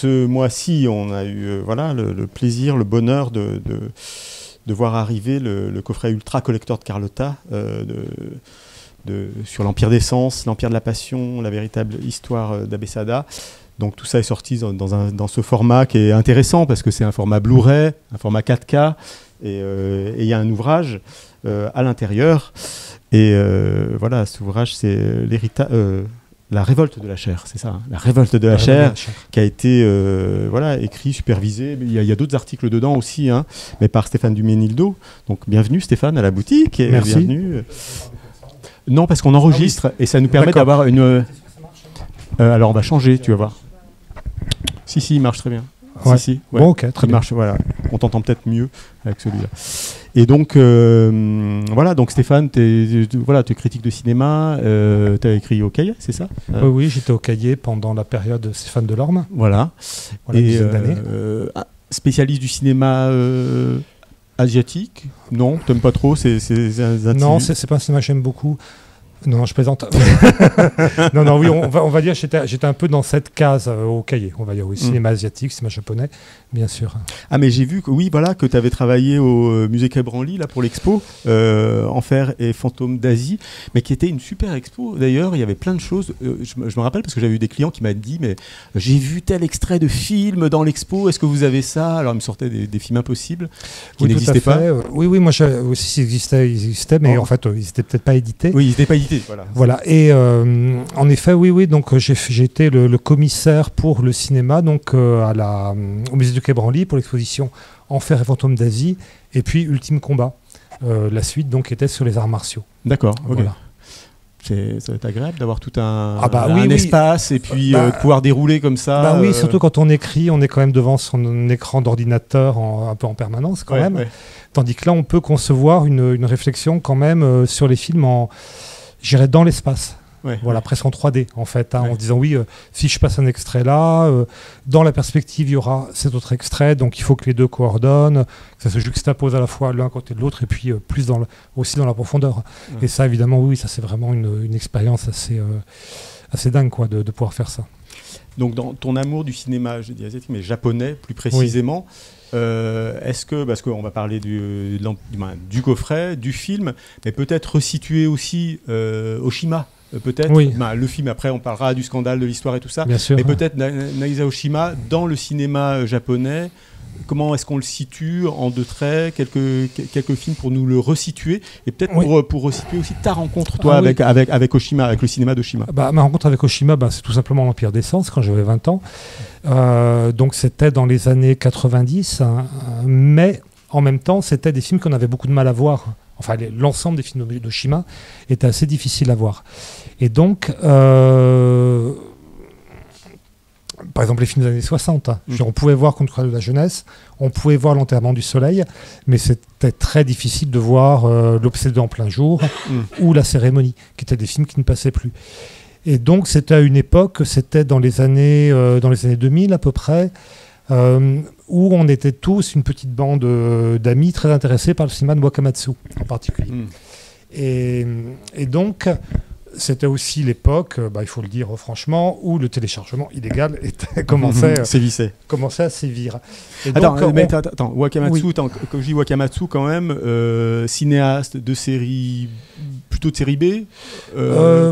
Ce mois-ci, on a eu euh, voilà, le, plaisir, le bonheur de, de, voir arriver le, coffret Ultra Collector de Carlotta euh, de, sur l'Empire des Sens, l'Empire de la Passion, la véritable histoire euh, d'Abessada. Donc tout ça est sorti dans, un, dans, ce format qui est intéressant parce que c'est un format Blu-ray, un format 4K, et il y a un ouvrage à l'intérieur. Et voilà, cet ouvrage, c'est l'héritage la révolte de la chair, c'est ça, hein. la révolte de la, chair, qui a été euh, voilà écrit, supervisé. Il y a, d'autres articles dedans aussi, hein, mais par Stéphane Duménildo. Donc bienvenue Stéphane à la boutique et Merci. bienvenue. Non, parce qu'on enregistre et ça nous permet d'avoir une. Euh, alors on va changer, tu vas voir. Si si, il marche très bien. Si, si, Bon, ok, très bien. Marche, voilà. On t'entend peut-être mieux avec celui-là. Et donc, euh, voilà, donc Stéphane, tu es, voilà, es critique de cinéma, euh, tu as écrit au cahier, c'est ça? Oui, oui j'étais au cahier pendant la période Stéphane Delorme. Voilà. voilà et euh, ah, spécialiste du cinéma asiatique? Non, t'aimes pas trop c'est, Non, c'est, pas un cinéma que j'aime beaucoup. Non, je plaisante. non, non, oui, on va, on va dire, j'étais, j'étais un peu dans cette case euh, au cahier, on va dire, oui, mm. cinéma asiatique, cinéma japonais, bien sûr. Ah, mais j'ai vu que, oui, voilà, que tu avais travaillé au euh, musée Cabranly, là, pour l'expo, euh, Enfer et Fantômes d'Asie, mais qui était une super expo, d'ailleurs, il y avait plein de choses. je, me rappelle parce que j'avais eu des clients qui m'ont dit, mais j'ai vu tel extrait de film dans l'expo, est-ce que vous avez ça Alors, ils me sortaient des, films impossibles qui n'existaient pas. Oui, oui, moi, aussi, ils existaient, ils existaient, mais oh. en fait, ils n'étaient peut-être pas édités. Oui, ils n'étaient pas édités voilà. Et euh, en effet, oui, oui. Donc j'ai été le, commissaire pour le cinéma, donc euh, à la, au musée du Quai Branly pour l'exposition Enfer et fantômes d'Asie, et puis Ultime Combat. Euh, la suite donc était sur les arts martiaux. D'accord. Voilà. ça va être agréable d'avoir tout un, ah bah espace et puis bah, pouvoir dérouler comme ça. Bah oui, surtout quand on écrit, on est quand même devant son écran d'ordinateur un peu en permanence quand même. Tandis que là, on peut concevoir une, une réflexion quand même sur les films en, j'irais dans l'espace. voilà, presque en 3D en fait, hein, en disant oui, euh, si je passe un extrait là, euh, dans la perspective il y aura cet autre extrait, donc il faut que les deux coordonnent, que ça se juxtapose à la fois l'un côté de l'autre et puis euh, plus dans aussi dans la profondeur. Et ça évidemment oui, ça c'est vraiment une, expérience assez, assez dingue quoi, de, pouvoir faire ça. Donc dans ton amour du cinéma, je dis asiatique, mais japonais plus précisément, euh, est-ce que, parce qu'on va parler du, du, coffret, du film, mais peut-être resituer aussi euh, Oshima euh, peut-être. Oui. le film, après, on parlera du scandale, de l'histoire et tout ça. Bien sûr. Mais peut-être Naisa Oshima dans le cinéma japonais, comment est-ce qu'on le situe en deux traits, quelques, quelques films pour nous le resituer, et peut-être pour, pour resituer aussi ta rencontre, toi, ah avec, avec, avec Oshima, avec le cinéma d'Oshima. Bah, ma rencontre avec Oshima, bah, c'est tout simplement l'Empire des Sens, quand j'avais 20 ans. Euh, donc c'était dans les années 90, hein, mais en même temps, c'était des films qu'on avait beaucoup de mal à voir. Enfin, l'ensemble des films d'Oshima était assez difficile à voir. Et donc, euh, par exemple les films des années 60. Hein. On pouvait voir Contre de la jeunesse, on pouvait voir L'enterrement du soleil, mais c'était très difficile de voir euh, L'obsédé en plein jour mm. ou La cérémonie, qui étaient des films qui ne passaient plus. Et donc c'était à une époque, c'était dans les années euh, dans les années 2000 à peu près, euh, où on était tous une petite bande d'amis très intéressés par le cinéma de Wakamatsu en particulier. Mm. Et, et, donc c'était aussi l'époque, euh, bah, il faut le dire franchement, où le téléchargement illégal était, commençait, euh, commençait à sévir. attends, mais attends, Wakamatsu, quand je dis Wakamatsu quand même, euh, cinéaste de série plutôt de série B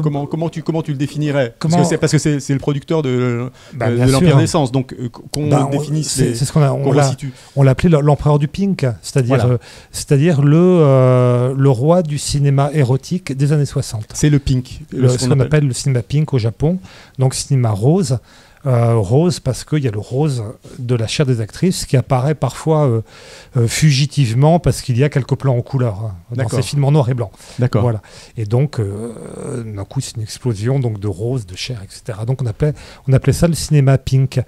comment, comment, tu, comment tu le définirais? Parce que c'est le producteur de, bah, de l'Empire des Sens, donc qu'on bah, définisse C'est ce qu'on a, on l'appelait l'empereur du pink, c'est-à-dire c'est-à-dire le, le roi du cinéma érotique des années 60. C'est le pink ce qu'on appelle le cinéma pink au Japon, donc cinéma rose. Euh, rose parce qu'il y a le rose de la chair des actrices qui apparaît parfois euh, euh, fugitivement parce qu'il y a quelques plans en couleur hein, dans ces films en noir et blanc. D'accord. Voilà. Et donc, d'un coup, c'est une explosion donc de rose, de chair, etc. Donc on appelait, on appelait ça le cinéma pink.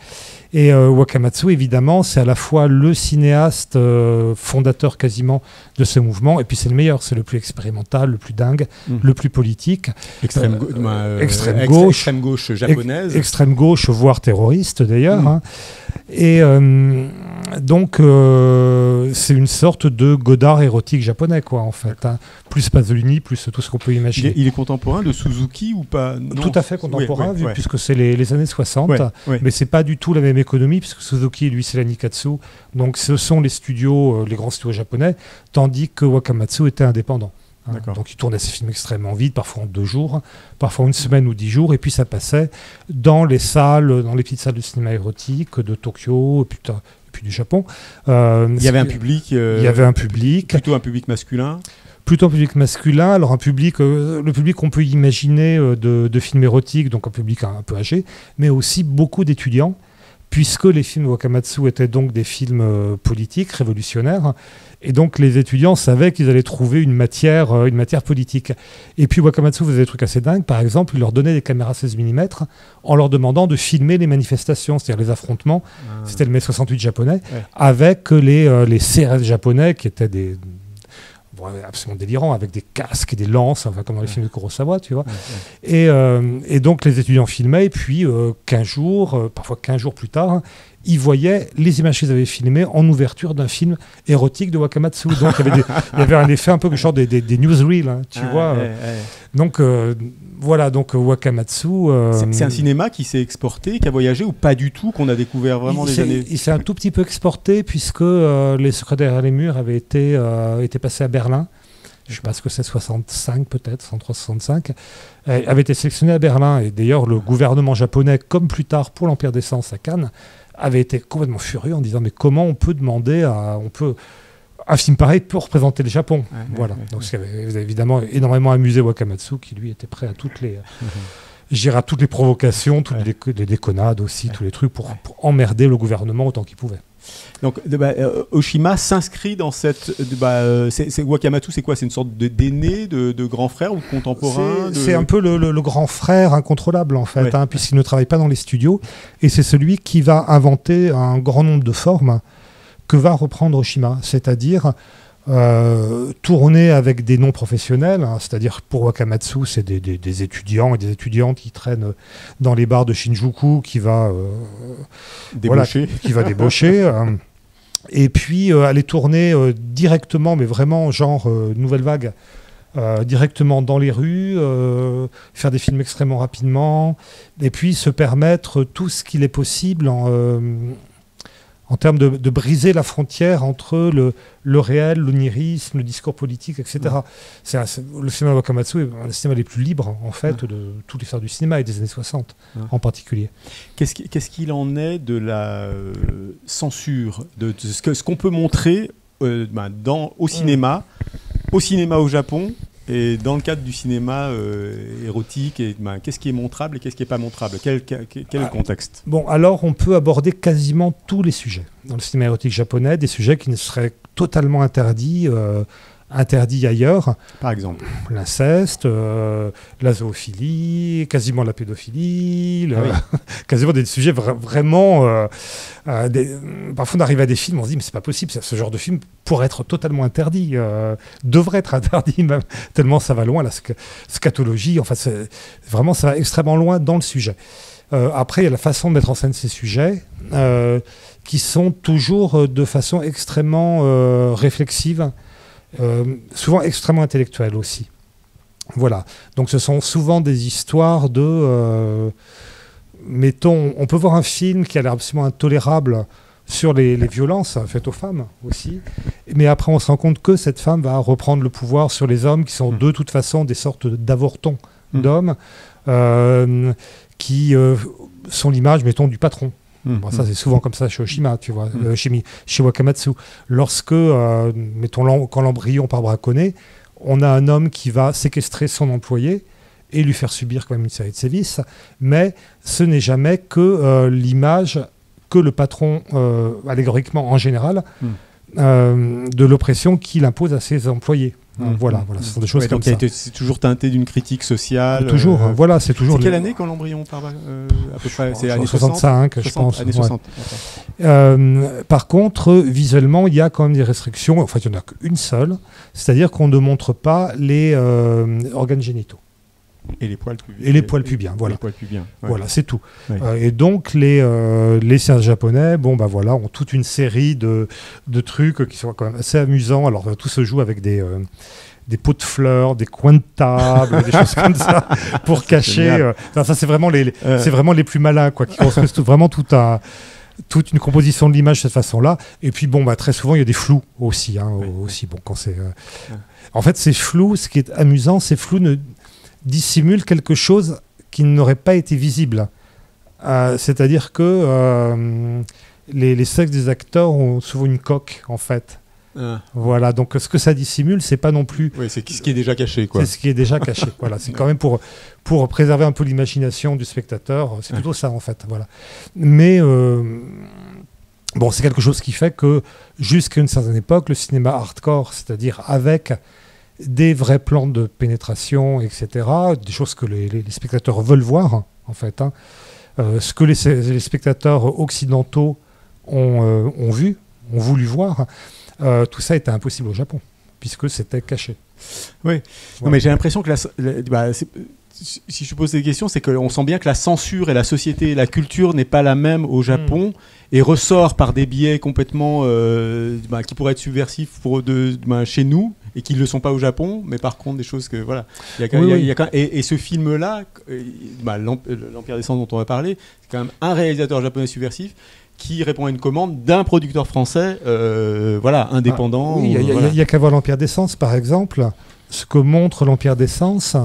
Et Wakamatsu, évidemment, c'est à la fois le cinéaste fondateur quasiment de ce mouvement, et puis c'est le meilleur, c'est le plus expérimental, le plus dingue, hmm. le plus politique. Extrême, extrême gauche, extrême gauche japonaise. extrême gauche voire terroriste d'ailleurs. Mm. Hein. Et, euh, donc, euh, c'est une sorte de Godard érotique japonais, quoi, en fait. Hein. Plus Pasolini, plus tout ce qu'on peut imaginer. Il est, contemporain de Suzuki ou pas? Tout à fait contemporain, puisque c'est les, années 60. Mais c'est pas du tout la même économie, puisque Suzuki, lui, c'est la Nikatsu. Donc, ce sont les studios, euh, les grands studios japonais, tandis que Wakamatsu était indépendant. Hein. Donc il tournait ses films extrêmement vite, parfois en deux jours, parfois une semaine ou dix jours, et puis ça passait dans les salles, dans les petites salles de cinéma érotique de Tokyo, et puis, puis du Japon. Euh, il y avait un public. Euh, il y avait un public. Plutôt un public masculin. Plutôt un public masculin. Alors un public, euh, le public qu'on peut imaginer de, films érotiques, donc un public un, peu âgé, mais aussi beaucoup d'étudiants puisque les films Wakamatsu étaient donc des films politiques, révolutionnaires, et donc les étudiants savaient qu'ils allaient trouver une matière, une matière politique. Et puis Wakamatsu faisait des trucs assez dingues. Par exemple, il leur donnait des caméras 16 mm en leur demandant de filmer les manifestations, c'est-à-dire les affrontements. Ah. C'était le mai 68 japonais, avec les, les CRS japonais qui étaient des absolument délirant, avec des casques et des lances, enfin, comme dans les films de Kurosawa, tu vois. Et, euh, et, donc les étudiants filmaient, et puis euh, 15 jours, euh, parfois 15 jours plus tard, ils voyaient les images qu'ils avaient filmées en ouverture d'un film érotique de Wakamatsu. Donc il y avait, un effet un peu genre des, des, des newsreels, hein, tu vois. Donc euh, voilà, donc Wakamatsu. Euh, c'est un cinéma qui s'est exporté, qui a voyagé ou pas du tout, qu'on a découvert vraiment des années Il s'est un tout petit peu exporté puisque euh, Les Secrets derrière les murs avaient été, euh, passés à Berlin. Je ne sais pas ce que c'est, 65 peut-être, 103, 65, avait été sélectionné à Berlin. Et d'ailleurs, le gouvernement japonais, comme plus tard pour l'Empire d'essence à Cannes, avait été complètement furieux en disant mais comment on peut demander à, on peut un film pareil pour représenter le Japon. voilà. Donc, ça avait évidemment énormément amusé Wakamatsu, qui lui était prêt à toutes les. Mhm. à toutes les provocations, toutes les, déconnades aussi, tous les trucs pour, emmerder le gouvernement autant qu'il pouvait. Donc, bah, euh, Oshima s'inscrit dans cette. Bah, euh, c'est, Wakamatsu, c'est quoi? C'est une sorte de d'aîné, de, grand frère ou de contemporain? C'est, un peu le, grand frère incontrôlable, en fait, hein, puisqu'il ne travaille pas dans les studios. Et c'est celui qui va inventer un grand nombre de formes que va reprendre Oshima, c'est-à-dire euh, tourner avec des non professionnels, hein, c'est-à-dire pour Wakamatsu, c'est des, étudiants et des étudiantes qui traînent dans les bars de Shinjuku, qui va euh, débaucher, qui va débaucher. Hein. et puis euh, aller tourner directement, mais vraiment genre nouvelle vague, directement dans les rues, faire des films extrêmement rapidement, et puis se permettre tout ce qu'il est possible en en termes de, briser la frontière entre le, le réel, l'onirisme, le discours politique, etc. le cinéma Wakamatsu est un des cinémas les plus libres, en fait, de tous les faire du cinéma et des années 60 en particulier. Qu'est-ce qu'il en est de la euh, censure, de, ce qu'on ce peut montrer euh, ben, dans, au cinéma, au cinéma au Japon et dans le cadre du cinéma euh, érotique, ben, qu'est-ce qui est montrable et qu'est-ce qui n'est pas montrable? Quel, quel, le ah, contexte? Bon, alors on peut aborder quasiment tous les sujets dans le cinéma érotique japonais, des sujets qui ne seraient totalement interdits euh, interdits ailleurs. Par exemple L'inceste, euh, la zoophilie, quasiment la pédophilie, ah quasiment des sujets vraiment. Euh, euh, parfois, on arrive à des films, on se dit, mais c'est pas possible, ce genre de film pourrait être totalement interdit, devrait être interdit même, tellement ça va loin, la scatologie, enfin, vraiment, ça va extrêmement loin dans le sujet. après, il y a la façon de mettre en scène ces sujets qui sont toujours de façon extrêmement réflexive. Euh, souvent extrêmement intellectuelles aussi. Voilà. Donc ce sont souvent des histoires de... Euh, mettons, on peut voir un film qui a l'air absolument intolérable sur les, violences faites aux femmes aussi. Mais après, on se rend compte que cette femme va reprendre le pouvoir sur les hommes qui sont mm. de toute façon des sortes d'avortons mm. d'hommes euh, qui sont l'image, mettons, du patron. Mmh, ça, mmh. c'est souvent comme ça chez Oshima, tu vois, mmh. euh, chez, Wakamatsu. Lorsque, euh, mettons, quand l'embryon part braconner, on a un homme qui va séquestrer son employé et lui faire subir quand même une série de sévices, mais ce n'est jamais que euh, l'image que le patron, allégoriquement en général, de l'oppression qu'il impose à ses employés. Mmh. Voilà, voilà, ce sont des choses comme ça. C'est toujours teinté d'une critique sociale. Toujours, euh, voilà, c'est toujours. C'est quelle année quand l'embryon part euh, à peu près? C'est années 65, je pense. Années 60. Euh, par contre, visuellement, il y a quand même des restrictions. En fait, il n'y en a qu'une seule, c'est-à-dire qu'on ne montre pas les organes génitaux. Et les poils pubiens. Et les poils pubiens, voilà. Les poils pubiens. Voilà, c'est tout. et donc, les, les sciences japonais, bon, bah voilà, ont toute une série de, de trucs qui sont quand même assez amusants. Alors, tout se joue avec des des pots de fleurs, des coins de table, des choses comme ça, pour cacher. Euh, ça, c'est vraiment les, c'est vraiment les plus malins, quoi, qui construisent vraiment tout un, toute une composition de l'image de cette façon-là. Et puis, bon, bah, très souvent, il y a des flous aussi. Hein, aussi bon, quand c'est, euh, En fait, ces flous, ce qui est amusant, ces flous ne dissimulent quelque chose qui n'aurait pas été visible. Euh, c'est-à-dire que les, les, sexes des acteurs ont souvent une coque, en fait. Ah. Voilà, donc ce que ça dissimule, c'est pas non plus. Oui, c'est ce qui est déjà caché, quoi. C'est ce qui est déjà caché. voilà, c'est quand même pour pour préserver un peu l'imagination du spectateur. C'est plutôt ça en fait. Voilà. Mais euh, bon, c'est quelque chose qui fait que jusqu'à une certaine époque, le cinéma hardcore, c'est-à-dire avec des vrais plans de pénétration, etc., des choses que les, spectateurs veulent voir, en fait, hein, euh, ce que les, spectateurs occidentaux ont, euh, ont vu, ont voulu voir. Euh, tout ça était impossible au Japon, puisque c'était caché. Oui, mais j'ai l'impression que la, bah, si je pose des questions, c'est qu'on sent bien que la censure et la société, la culture n'est pas la même au Japon hmm. et ressort par des biais complètement euh, bah, qui pourraient être subversifs pour de, bah, chez nous et qui ne le sont pas au Japon, mais par contre des choses que voilà. et, ce film-là, l'Empire des Sens dont on va parler, c'est quand même un réalisateur japonais subversif qui répond à une commande d'un producteur français, euh, voilà, indépendant. Ah, il n'y a, qu'à voir l'Empire d'essence, par exemple. Ce que montre l'Empire d'essence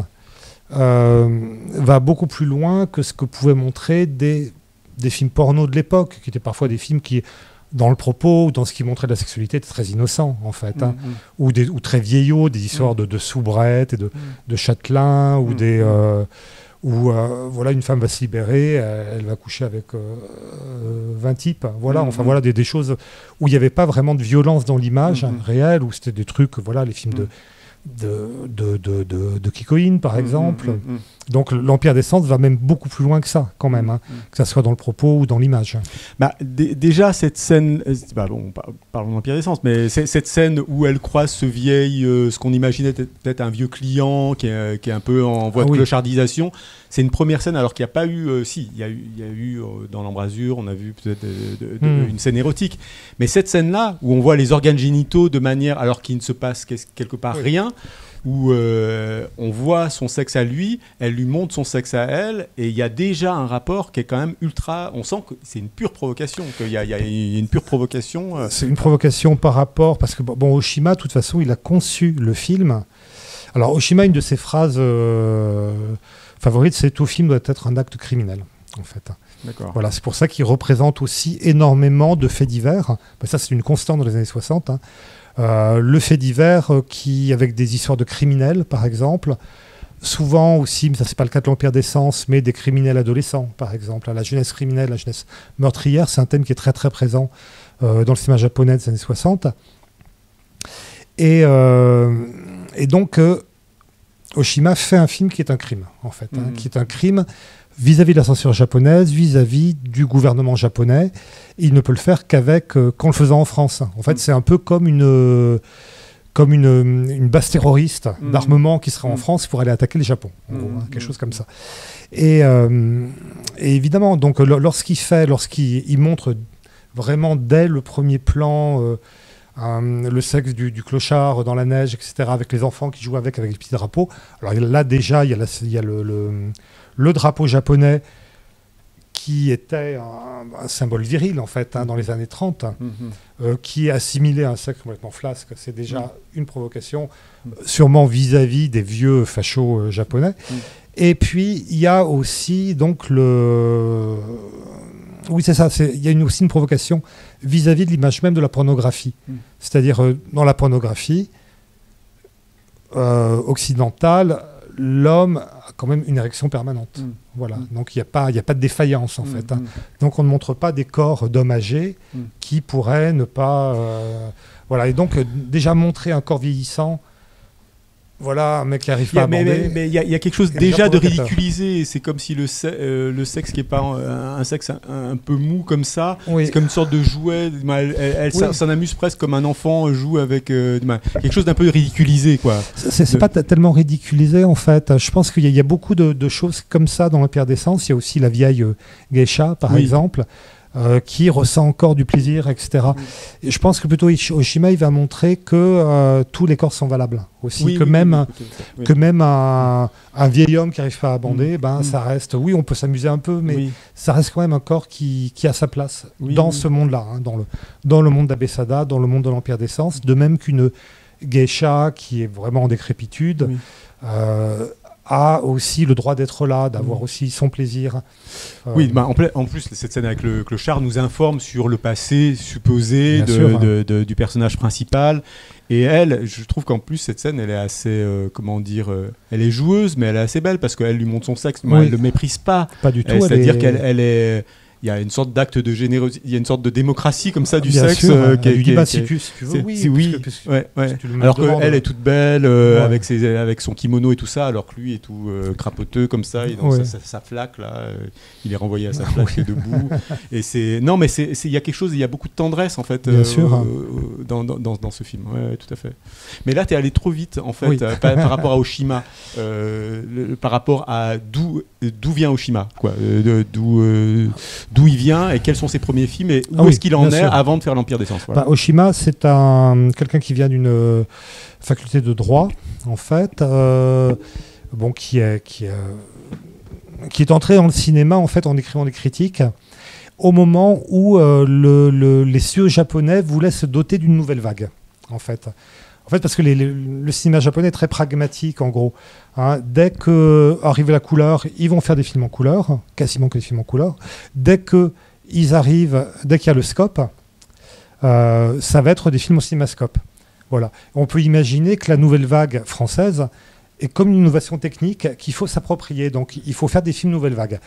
euh, va beaucoup plus loin que ce que pouvaient montrer des, des films porno de l'époque, qui étaient parfois des films qui, dans le propos ou dans ce qui montrait de la sexualité, étaient très innocents, en fait. Hein. Mm, mm. ou, des, ou très vieillots, des histoires mm. de, de soubrettes et de, de châtelains, ou des... Euh, où euh, voilà, une femme va se libérer, elle, va coucher avec 20 euh, types. Voilà, enfin mhm. voilà des, choses où il n'y avait pas vraiment de violence dans l'image mhm. réelle, où c'était des trucs, voilà, les films de, de, de, de, de, Kikoïne, par exemple. Donc l'Empire des Sens va même beaucoup plus loin que ça, quand même, hein, que ce soit dans le propos ou dans l'image. Bah, déjà, cette scène, euh, bah, bon, parlons de l'Empire des Sens, mais cette scène où elle croise ce vieil, euh, ce qu'on imaginait peut-être un vieux client qui est, qui est, un peu en voie ah de clochardisation, c'est une première scène, alors qu'il n'y a pas eu, euh, si, il y a eu, il y a eu dans l'embrasure, on a vu peut-être une scène érotique, mais cette scène-là, où on voit les organes génitaux de manière, alors qu'il ne se passe quelque part rien, où euh, on voit son sexe à lui, elle lui montre son sexe à elle, et il y a déjà un rapport qui est quand même ultra. On sent que c'est une pure provocation, qu'il y, a une pure provocation. Euh. C'est une provocation par rapport, parce que bon, Oshima, de toute façon, il a conçu le film. Alors, Oshima, une de ses phrases euh, favorites, c'est tout film doit être un acte criminel, en fait. Voilà, c'est pour ça qu'il représente aussi énormément de faits divers. Ben, ça, c'est une constante dans les années 60. Euh, le fait divers euh, qui, avec des histoires de criminels, par exemple, souvent aussi, mais ça c'est pas le cas de l'Empire d'essence, mais des criminels adolescents, par exemple. La jeunesse criminelle, la jeunesse meurtrière, c'est un thème qui est très très présent euh, dans le cinéma japonais des années 60. Et, et donc, Oshima fait un film qui est un crime, en fait, hein, mmh. qui est un crime vis-à-vis de la censure japonaise, vis-à-vis du gouvernement japonais. Il ne peut le faire qu'avec euh, qu'en le faisant en France. En fait, mm. c'est un peu comme une comme une, une base terroriste mm. d'armement qui serait en mm. France pour aller attaquer le Japon, hein, quelque chose comme ça. Et, euh, évidemment, donc lorsqu'il fait, lorsqu'il montre vraiment dès le premier plan euh, le sexe du, clochard dans la neige, etc., avec les enfants qui jouent avec, avec les petits drapeaux. Alors là, déjà, il y a, il y a le, le drapeau japonais qui était un, symbole viril en fait hein, dans les années 30, hein, mhm. euh, qui est assimilé à un sexe complètement flasque, c'est déjà mhm. une provocation, mhm. sûrement vis-à-vis des vieux fachos euh, japonais. Et puis il y a aussi donc le, oui c'est ça, il y a une, aussi une provocation vis-à-vis de l'image même de la pornographie, c'est-à-dire euh, dans la pornographie occidentale l'homme a quand même une érection permanente. Mm. Voilà. Mm. Donc il n'y a, pas, a pas de défaillance en mm, fait. Hein. Donc on ne montre pas des corps d'hommes âgés qui pourraient ne pas. Euh, voilà. Et donc euh, déjà montrer un corps vieillissant, voilà, un mec qui arrive pas à bander. Mais il y, a quelque chose déjà de ridiculisé. C'est comme si le, euh, le sexe qui est pas un, sexe un, peu mou comme ça, c'est comme une sorte de jouet. Elle, s'en amuse presque comme un enfant joue avec euh, quelque chose d'un peu ridiculisé, quoi. C'est pas tellement ridiculisé en fait. Je pense qu'il y, a beaucoup de, choses comme ça dans l'Empire des Sens. Il y a aussi la vieille euh, geisha, par exemple. Euh, qui ressent encore du plaisir, etc. Et je pense que plutôt Oshima, il va montrer que euh, tous les corps sont valables aussi, que, même, que même un, vieil homme qui n'arrive pas à bander, mm. ben, mm. ça reste, oui, on peut s'amuser un peu, mais ça reste quand même un corps qui, qui a sa place dans ce monde-là, hein, dans, le, dans le monde d'Abessada, dans le monde de l'Empire des Sens, de même qu'une geisha qui est vraiment en décrépitude. Euh, a aussi le droit d'être là, d'avoir mm. aussi son plaisir. Oui, bah, en, plus, cette scène avec le clochard nous informe sur le passé supposé du personnage principal. Et elle, je trouve qu'en plus, cette scène, elle est assez, euh, comment dire, euh, elle est joueuse, mais elle est assez belle parce qu'elle lui montre son sexe. mais Elle ne le méprise pas. Pas du tout. C'est-à-dire qu'elle elle est il y a une sorte d'acte de générosité, il y a une sorte de démocratie comme ça du sexe. Euh, qui, qui, bah, si, tu, veux, oui. oui. ouais, ouais. alors qu'elle est toute belle euh, avec, ses, avec son kimono et tout ça, alors que lui est tout euh, crapoteux comme ça, et dans sa, flaque là, il est renvoyé à sa flaque debout. et c'est non, mais c'est il y a quelque chose, il y a beaucoup de tendresse en fait dans, dans, dans, ce film. Ouais, tout à fait. Mais là, tu es allé trop vite en fait par, rapport à Oshima, par rapport à d'où d'où vient Oshima, quoi, d'où d'où il vient et quels sont ses premiers films et où ah est-ce qu'il en est avant de faire l'Empire des Sens. Bah, Oshima, c'est un quelqu'un qui vient d'une euh, faculté de droit, en fait, euh, bon, qui est, qui, qui est entré dans le cinéma en fait en écrivant des critiques au moment où euh, le, les cieux japonais voulaient se doter d'une nouvelle vague, en fait. En fait, parce que le cinéma japonais est très pragmatique, en gros. Hein. dès que arrive la couleur, ils vont faire des films en couleur, quasiment que des films en couleur. Dès que ils arrivent, dès qu'il y a le scope, euh, ça va être des films au cinémascope. Voilà. On peut imaginer que la nouvelle vague française est comme une innovation technique qu'il faut s'approprier. Donc, il faut faire des films nouvelle vague.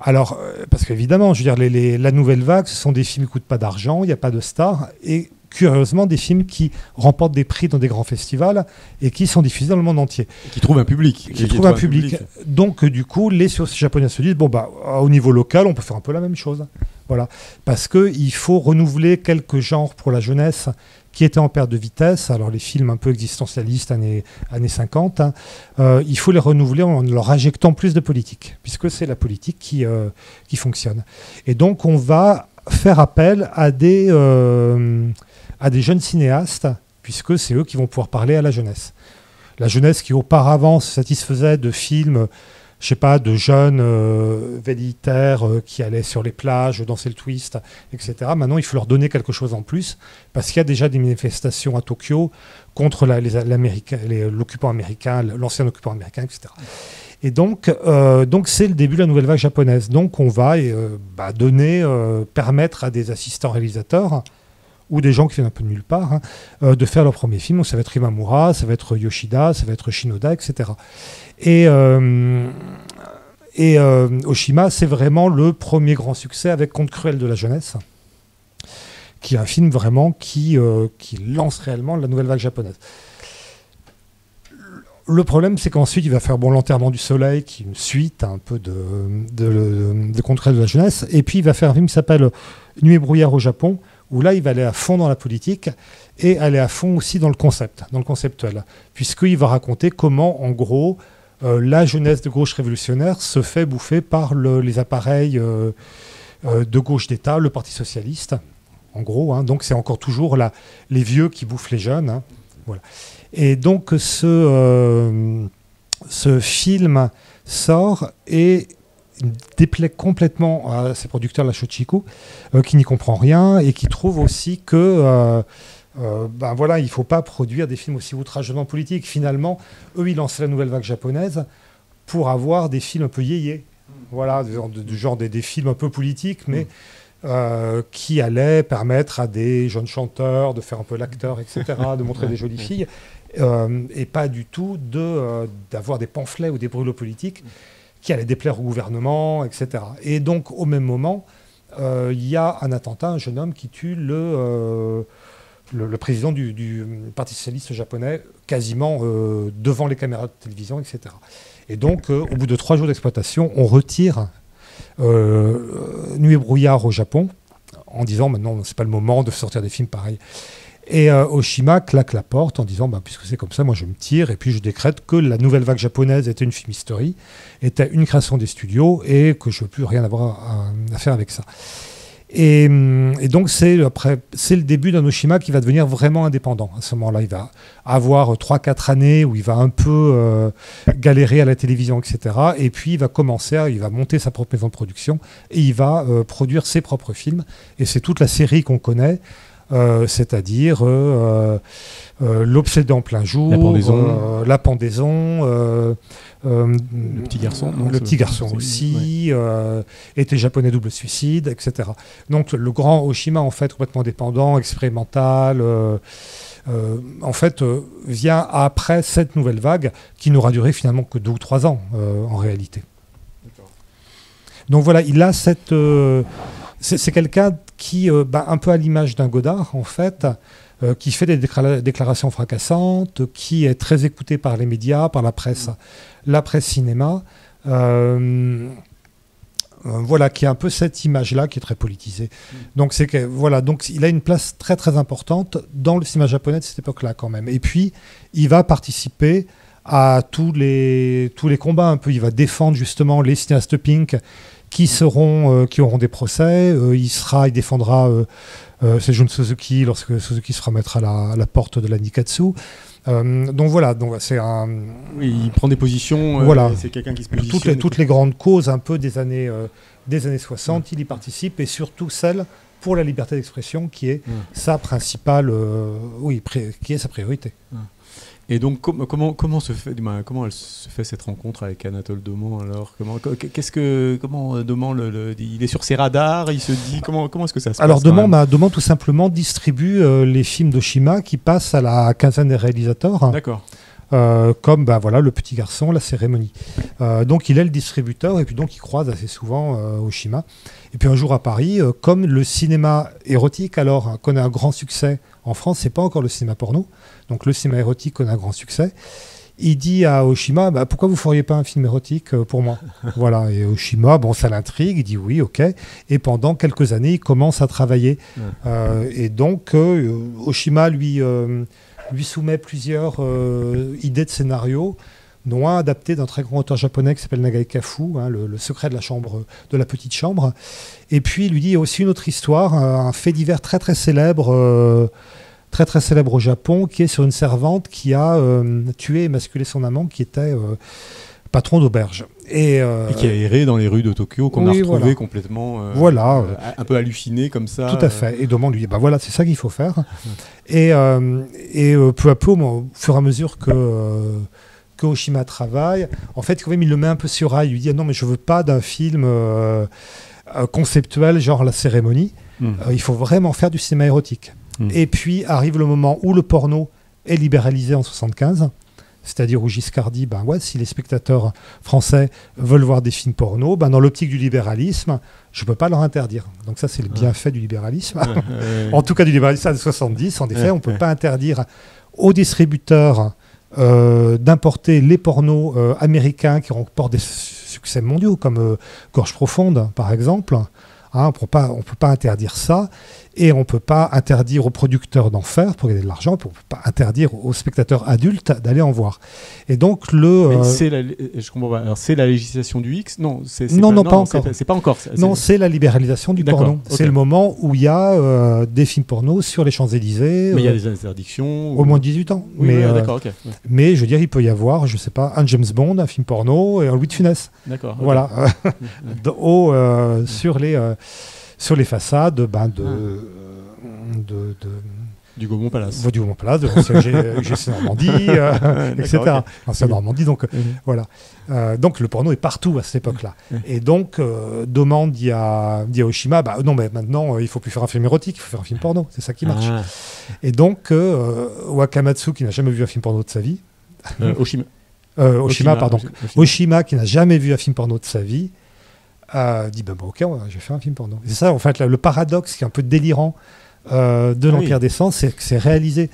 Alors, euh, parce qu'évidemment, je veux dire, la nouvelle vague, ce sont des films qui ne coûtent pas d'argent, il n'y a pas de stars, et curieusement des films qui remportent des prix dans des grands festivals et qui sont diffusés dans le monde entier. Qui trouvent un public. Qui, trouvent un, public. Donc du coup, les japonais se disent bon bah au niveau local, on peut faire un peu la même chose. Voilà, parce que il faut renouveler quelques genres pour la jeunesse qui étaient en perte de vitesse. Alors les films un peu existentialistes années, années 50, hein, euh, il faut les renouveler en leur injectant plus de politique, puisque c'est la politique qui, euh, qui fonctionne. Et donc on va faire appel à des, euh, à des jeunes cinéastes, puisque c'est eux qui vont pouvoir parler à la jeunesse. La jeunesse qui auparavant se satisfaisait de films, je sais pas, de jeunes euh, euh qui allaient sur les plages, danser le twist, etc. Maintenant, il faut leur donner quelque chose en plus, parce qu'il y a déjà des manifestations à Tokyo contre l'occupant américain, l'ancien occupant américain, etc. Et donc, euh, donc c'est le début de la nouvelle vague japonaise. Donc, on va euh, bah, donner, permettre à des assistants réalisateurs ou des gens qui viennent un peu de nulle part, hein, euh, de faire leur premier film. Donc ça va être Imamura, ça va être Yoshida, ça va être Shinoda, etc. Et, euh, et euh, Oshima, c'est vraiment le premier grand succès avec Conte cruel de la jeunesse, qui est un film vraiment qui, qui lance réellement la nouvelle vague japonaise. Le problème, c'est qu'ensuite, il va faire bon, L'enterrement du soleil, qui est une suite un peu de, de, de, cruel de la jeunesse, et puis il va faire un film qui s'appelle Nuit et brouillard au Japon, où là, il va aller à fond dans la politique et aller à fond aussi dans le concept, dans le conceptuel, puisqu'il va raconter comment, en gros, euh, la jeunesse de gauche révolutionnaire se fait bouffer par les appareils euh, euh, de gauche d'État, le Parti socialiste, en gros. Hein. donc c'est encore toujours les vieux qui bouffent les jeunes. Hein. Et donc ce film sort et déplaît complètement à ses producteurs, la Shochiku, euh, qui n'y comprend rien et qui trouve aussi que euh, euh, ben voilà, il ne faut pas produire des films aussi outrageusement politiques. Finalement, eux, ils lancent la nouvelle vague japonaise pour avoir des films un peu yéyés. Voilà, du genre des, films un peu politiques, mais qui allaient permettre à des jeunes chanteurs de faire un peu l'acteur, etc., de montrer des jolies filles, et pas du tout d'avoir des pamphlets ou des brûlots politiques qui allait déplaire au gouvernement, etc. Et donc, au même moment, euh, il y a un attentat, un jeune homme qui tue le, euh, le, président du, Parti socialiste japonais quasiment devant les caméras de télévision, etc. Et donc, au bout de trois jours d'exploitation, on retire Nuit et brouillard au Japon en disant maintenant, c'est pas le moment de sortir des films pareils. Et euh, Oshima claque la porte en disant bah, puisque c'est comme ça, moi je me tire et puis je décrète que la nouvelle vague japonaise était une film history, était une création des studios et que je ne veux plus rien avoir à, faire avec ça. Et, hum, donc c'est c'est le début d'un Oshima qui va devenir vraiment indépendant. À ce moment-là, il va avoir 3-4 années où il va un peu euh, galérer à la télévision, etc. Et puis il va commencer, il va monter sa propre maison de production et il va euh, produire ses propres films. Et c'est toute la série qu'on connaît. Euh, c'est-à-dire euh, euh, l'obsédé en plein jour, la pendaison, le petit garçon, le petit garçon aussi, était japonais double suicide, etc. Donc le grand Oshima en fait complètement dépendant, expérimental. en fait, vient après cette nouvelle vague qui n'aura duré finalement que deux ou trois ans en réalité. Donc voilà, il a cette. c'est quelqu'un qui, euh, bah, un peu à l'image d'un Godard, en fait, euh, qui fait des déclarations fracassantes, qui est très écouté par les médias, par la presse, la presse cinéma. Euh, voilà, qui a un peu cette image-là qui est très politisée. Mm. Donc c'est voilà, donc il a une place très très importante dans le cinéma japonais de cette époque-là quand même. Et puis il va participer à tous les tous les combats un peu. Il va défendre justement les cinéastes pink qui seront, euh, qui auront des procès. Euh, il sera, il défendra euh, Seijun Suzuki lorsque Suzuki se remettra à la, porte de la Nikatsu. donc voilà, donc c'est un. Oui, il prend des positions. voilà. C'est quelqu'un qui se positionne. Toutes les, toutes les grandes causes un peu des années, des années 60, il y participe et surtout celle pour la liberté d'expression qui est sa principale, oui, qui est sa priorité. Et donc, comment, comment, se fait, comment elle se fait cette rencontre avec Anatole Doman alors? Comment, qu'est-ce que, comment euh, Doman, le, il est sur ses radars, il se dit comment, comment est-ce que ça se alors, passe Alors, Doman, Doman, tout simplement distribue euh, les films d'Oshima qui passent à la quinzaine des réalisateurs. D'accord. Euh, comme bah, voilà, Le Petit Garçon, La Cérémonie. donc il est le distributeur et puis donc il croise assez souvent Oshima. Et puis un jour à Paris, comme le cinéma érotique alors connaît un grand succès en France, c'est pas encore le cinéma porno, donc le cinéma érotique connaît un grand succès. Il dit à Oshima, bah, pourquoi vous feriez pas un film érotique euh, pour moi? Voilà, et Oshima, bon, ça l'intrigue, il dit oui, ok. Et pendant quelques années, il commence à travailler. Euh, et donc, euh, Oshima lui, lui soumet plusieurs idées de scénario dont un adapté d'un très grand auteur japonais qui s'appelle Nagai Kafu, hein, le, secret de la chambre, de la petite chambre. Et puis il lui dit il y a aussi une autre histoire, un, fait divers très très célèbre, euh, très très célèbre au Japon, qui est sur une servante qui a euh, tué et masculé son amant, qui était euh, patron d'auberge. Et, qui a erré dans les rues de Tokyo, qu'on a retrouvé complètement voilà. un peu halluciné comme ça. Tout à fait. Et demande lui, bah voilà, c'est ça qu'il faut faire. et, et peu à peu, au fur et à mesure que que Oshima travaille, en fait, quand même, il le met un peu sur rail. Il lui dit ah non, mais je veux pas d'un film euh, euh, conceptuel, genre la cérémonie. Hmm. Euh, il faut vraiment faire du cinéma érotique. Hmm. Et puis arrive le moment où le porno est libéralisé en 75. C'est-à-dire où Giscard dit, ben ouais, si les spectateurs français veulent voir des films porno, ben dans l'optique du libéralisme, je ne peux pas leur interdire. Donc ça, c'est le bienfait du libéralisme. en tout cas, du libéralisme des 70, en effet, on ne peut pas interdire aux distributeurs euh, d'importer les pornos euh, américains qui remportent des succès mondiaux, comme euh, Gorge Profonde, par exemple. Hein, on ne peut pas interdire ça. Et on ne peut pas interdire aux producteurs d'en faire pour gagner de l'argent, on ne peut pas interdire aux spectateurs adultes d'aller en voir. Et donc le. Euh, c'est la, je comprends pas. Alors c'est la législation du X? Non, c'est non, non, pas encore. C'est pas encore. Non, c'est la libéralisation du porno. C'est le moment où il y a euh, des films porno sur les Champs Élysées. Mais il y a euh, des interdictions. Au moins de 18 ans. Oui, mais d'accord, ok. Mais je veux dire, il peut y avoir, je sais pas, un James Bond, un film porno et un Louis de Funès. D'accord. Voilà. sur les sur les façades ben, de, ah. de, de du Gaumont Palace. Du Gaumont Palace, de l'ancien GC Normandie, euh, etc. L'ancien Normandie, donc voilà. Euh, donc le porno est partout à cette époque-là. Et donc, euh, demande dit à, dit Oshima, bah, non, mais maintenant, il faut plus faire un film érotique, il faut faire un film porno. C'est ça qui marche. Ah. Et donc, Wakamatsu, qui n'a jamais vu un film porno de sa vie. Oshima. Oshima. pardon. Oshima, qui n'a jamais vu un film porno de sa vie, dit ben, ok, je vais faire un film porno. C'est ça, en fait, le paradoxe qui est un peu délirant de ah l'Empire des Sens, c'est que c'est réalisé.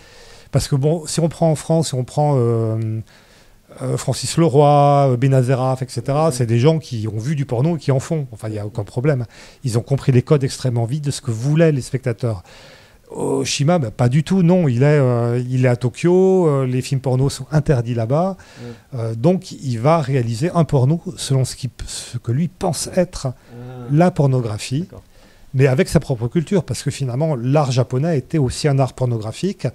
Parce que bon, si on prend en France, si on prend Francis Leroy, Benazeraf, etc., c'est des gens qui ont vu du porno et qui en font. Enfin, il n'y a aucun problème. Ils ont compris les codes extrêmement vite de ce que voulaient les spectateurs. Oshima, bah, pas du tout, non. Il est, euh, il est à Tokyo, euh, les films porno sont interdits là-bas. Euh, donc, il va réaliser un porno selon ce, ce que lui pense être ah. la pornographie, mais avec sa propre culture, parce que finalement, l'art japonais était aussi un art pornographique.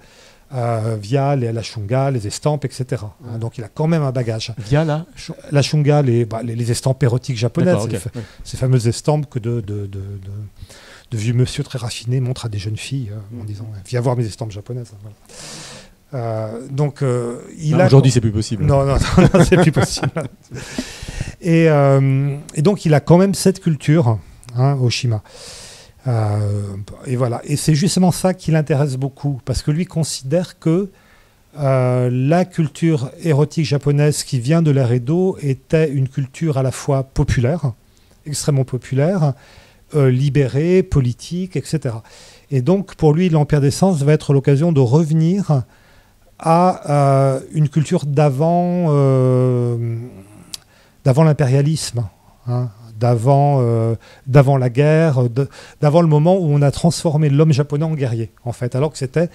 via les, la shunga, les estampes, etc. Hein, donc il a quand même un bagage. Via la La shunga, les, bah, les, estampes érotiques japonaises, ces fameuses estampes que de, de, de de vieux monsieur très raffinés montrent à des jeunes filles euh, en mm. disant Viens voir mes estampes japonaises. Euh, donc, euh, il a. Aujourd'hui, c'est plus possible. Non, non, c'est plus possible. Et, et, donc, il a quand même cette culture, hein, Oshima. et voilà. Et c'est justement ça qui l'intéresse beaucoup, parce que lui considère que la culture érotique japonaise qui vient de l'ère Edo était une culture à la fois populaire, extrêmement populaire, euh, libéré, politique, etc. Et donc, pour lui, l'Empire des Sens va être l'occasion de revenir à euh, une culture d'avant euh, d'avant l'impérialisme, hein, d'avant d'avant la guerre, d'avant le moment où on a transformé l'homme japonais en guerrier, en fait, alors que c'était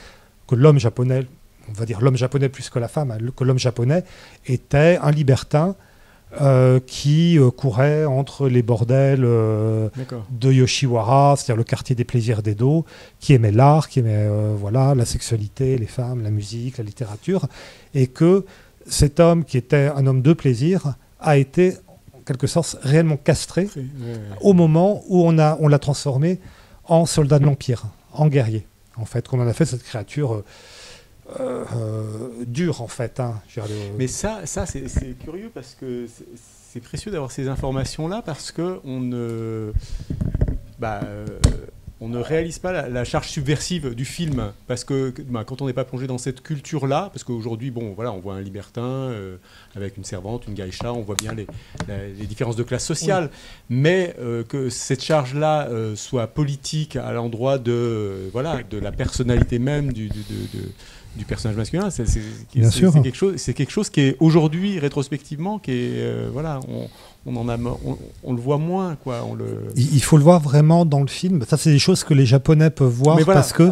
que l'homme japonais, on va dire l'homme japonais plus que la femme, hein, que l'homme japonais était un libertin euh, qui euh, courait entre les bordels euh, de Yoshiwara, c'est-à-dire le quartier des plaisirs d'Edo, qui aimait l'art, qui aimait voilà, la sexualité, les femmes, la musique, la littérature, et que cet homme, qui était un homme de plaisir, a été en quelque sorte réellement castré au moment où on l'a on transformé en soldat de l'Empire, en guerrier, en fait, qu'on en a fait cette créature euh, dur en fait. Hein, Mais ça, ça c'est curieux parce que c'est précieux d'avoir ces informations-là parce que on ne, bah, euh, on ne réalise pas la, charge subversive du film parce que bah, quand on n'est pas plongé dans cette culture-là, parce qu'aujourd'hui, bon, voilà, on voit un libertin euh, avec une servante, une gaïcha, on voit bien les, les différences de classe sociale, mais que cette charge-là soit politique à l'endroit de, voilà, de la personnalité même du, de, du personnage masculin. C'est quelque chose, c'est quelque chose qui est aujourd'hui rétrospectivement, qui est euh, voilà, on, en a, on, le voit moins quoi. On le... Il faut le voir vraiment dans le film. Ça, c'est des choses que les Japonais peuvent voir parce que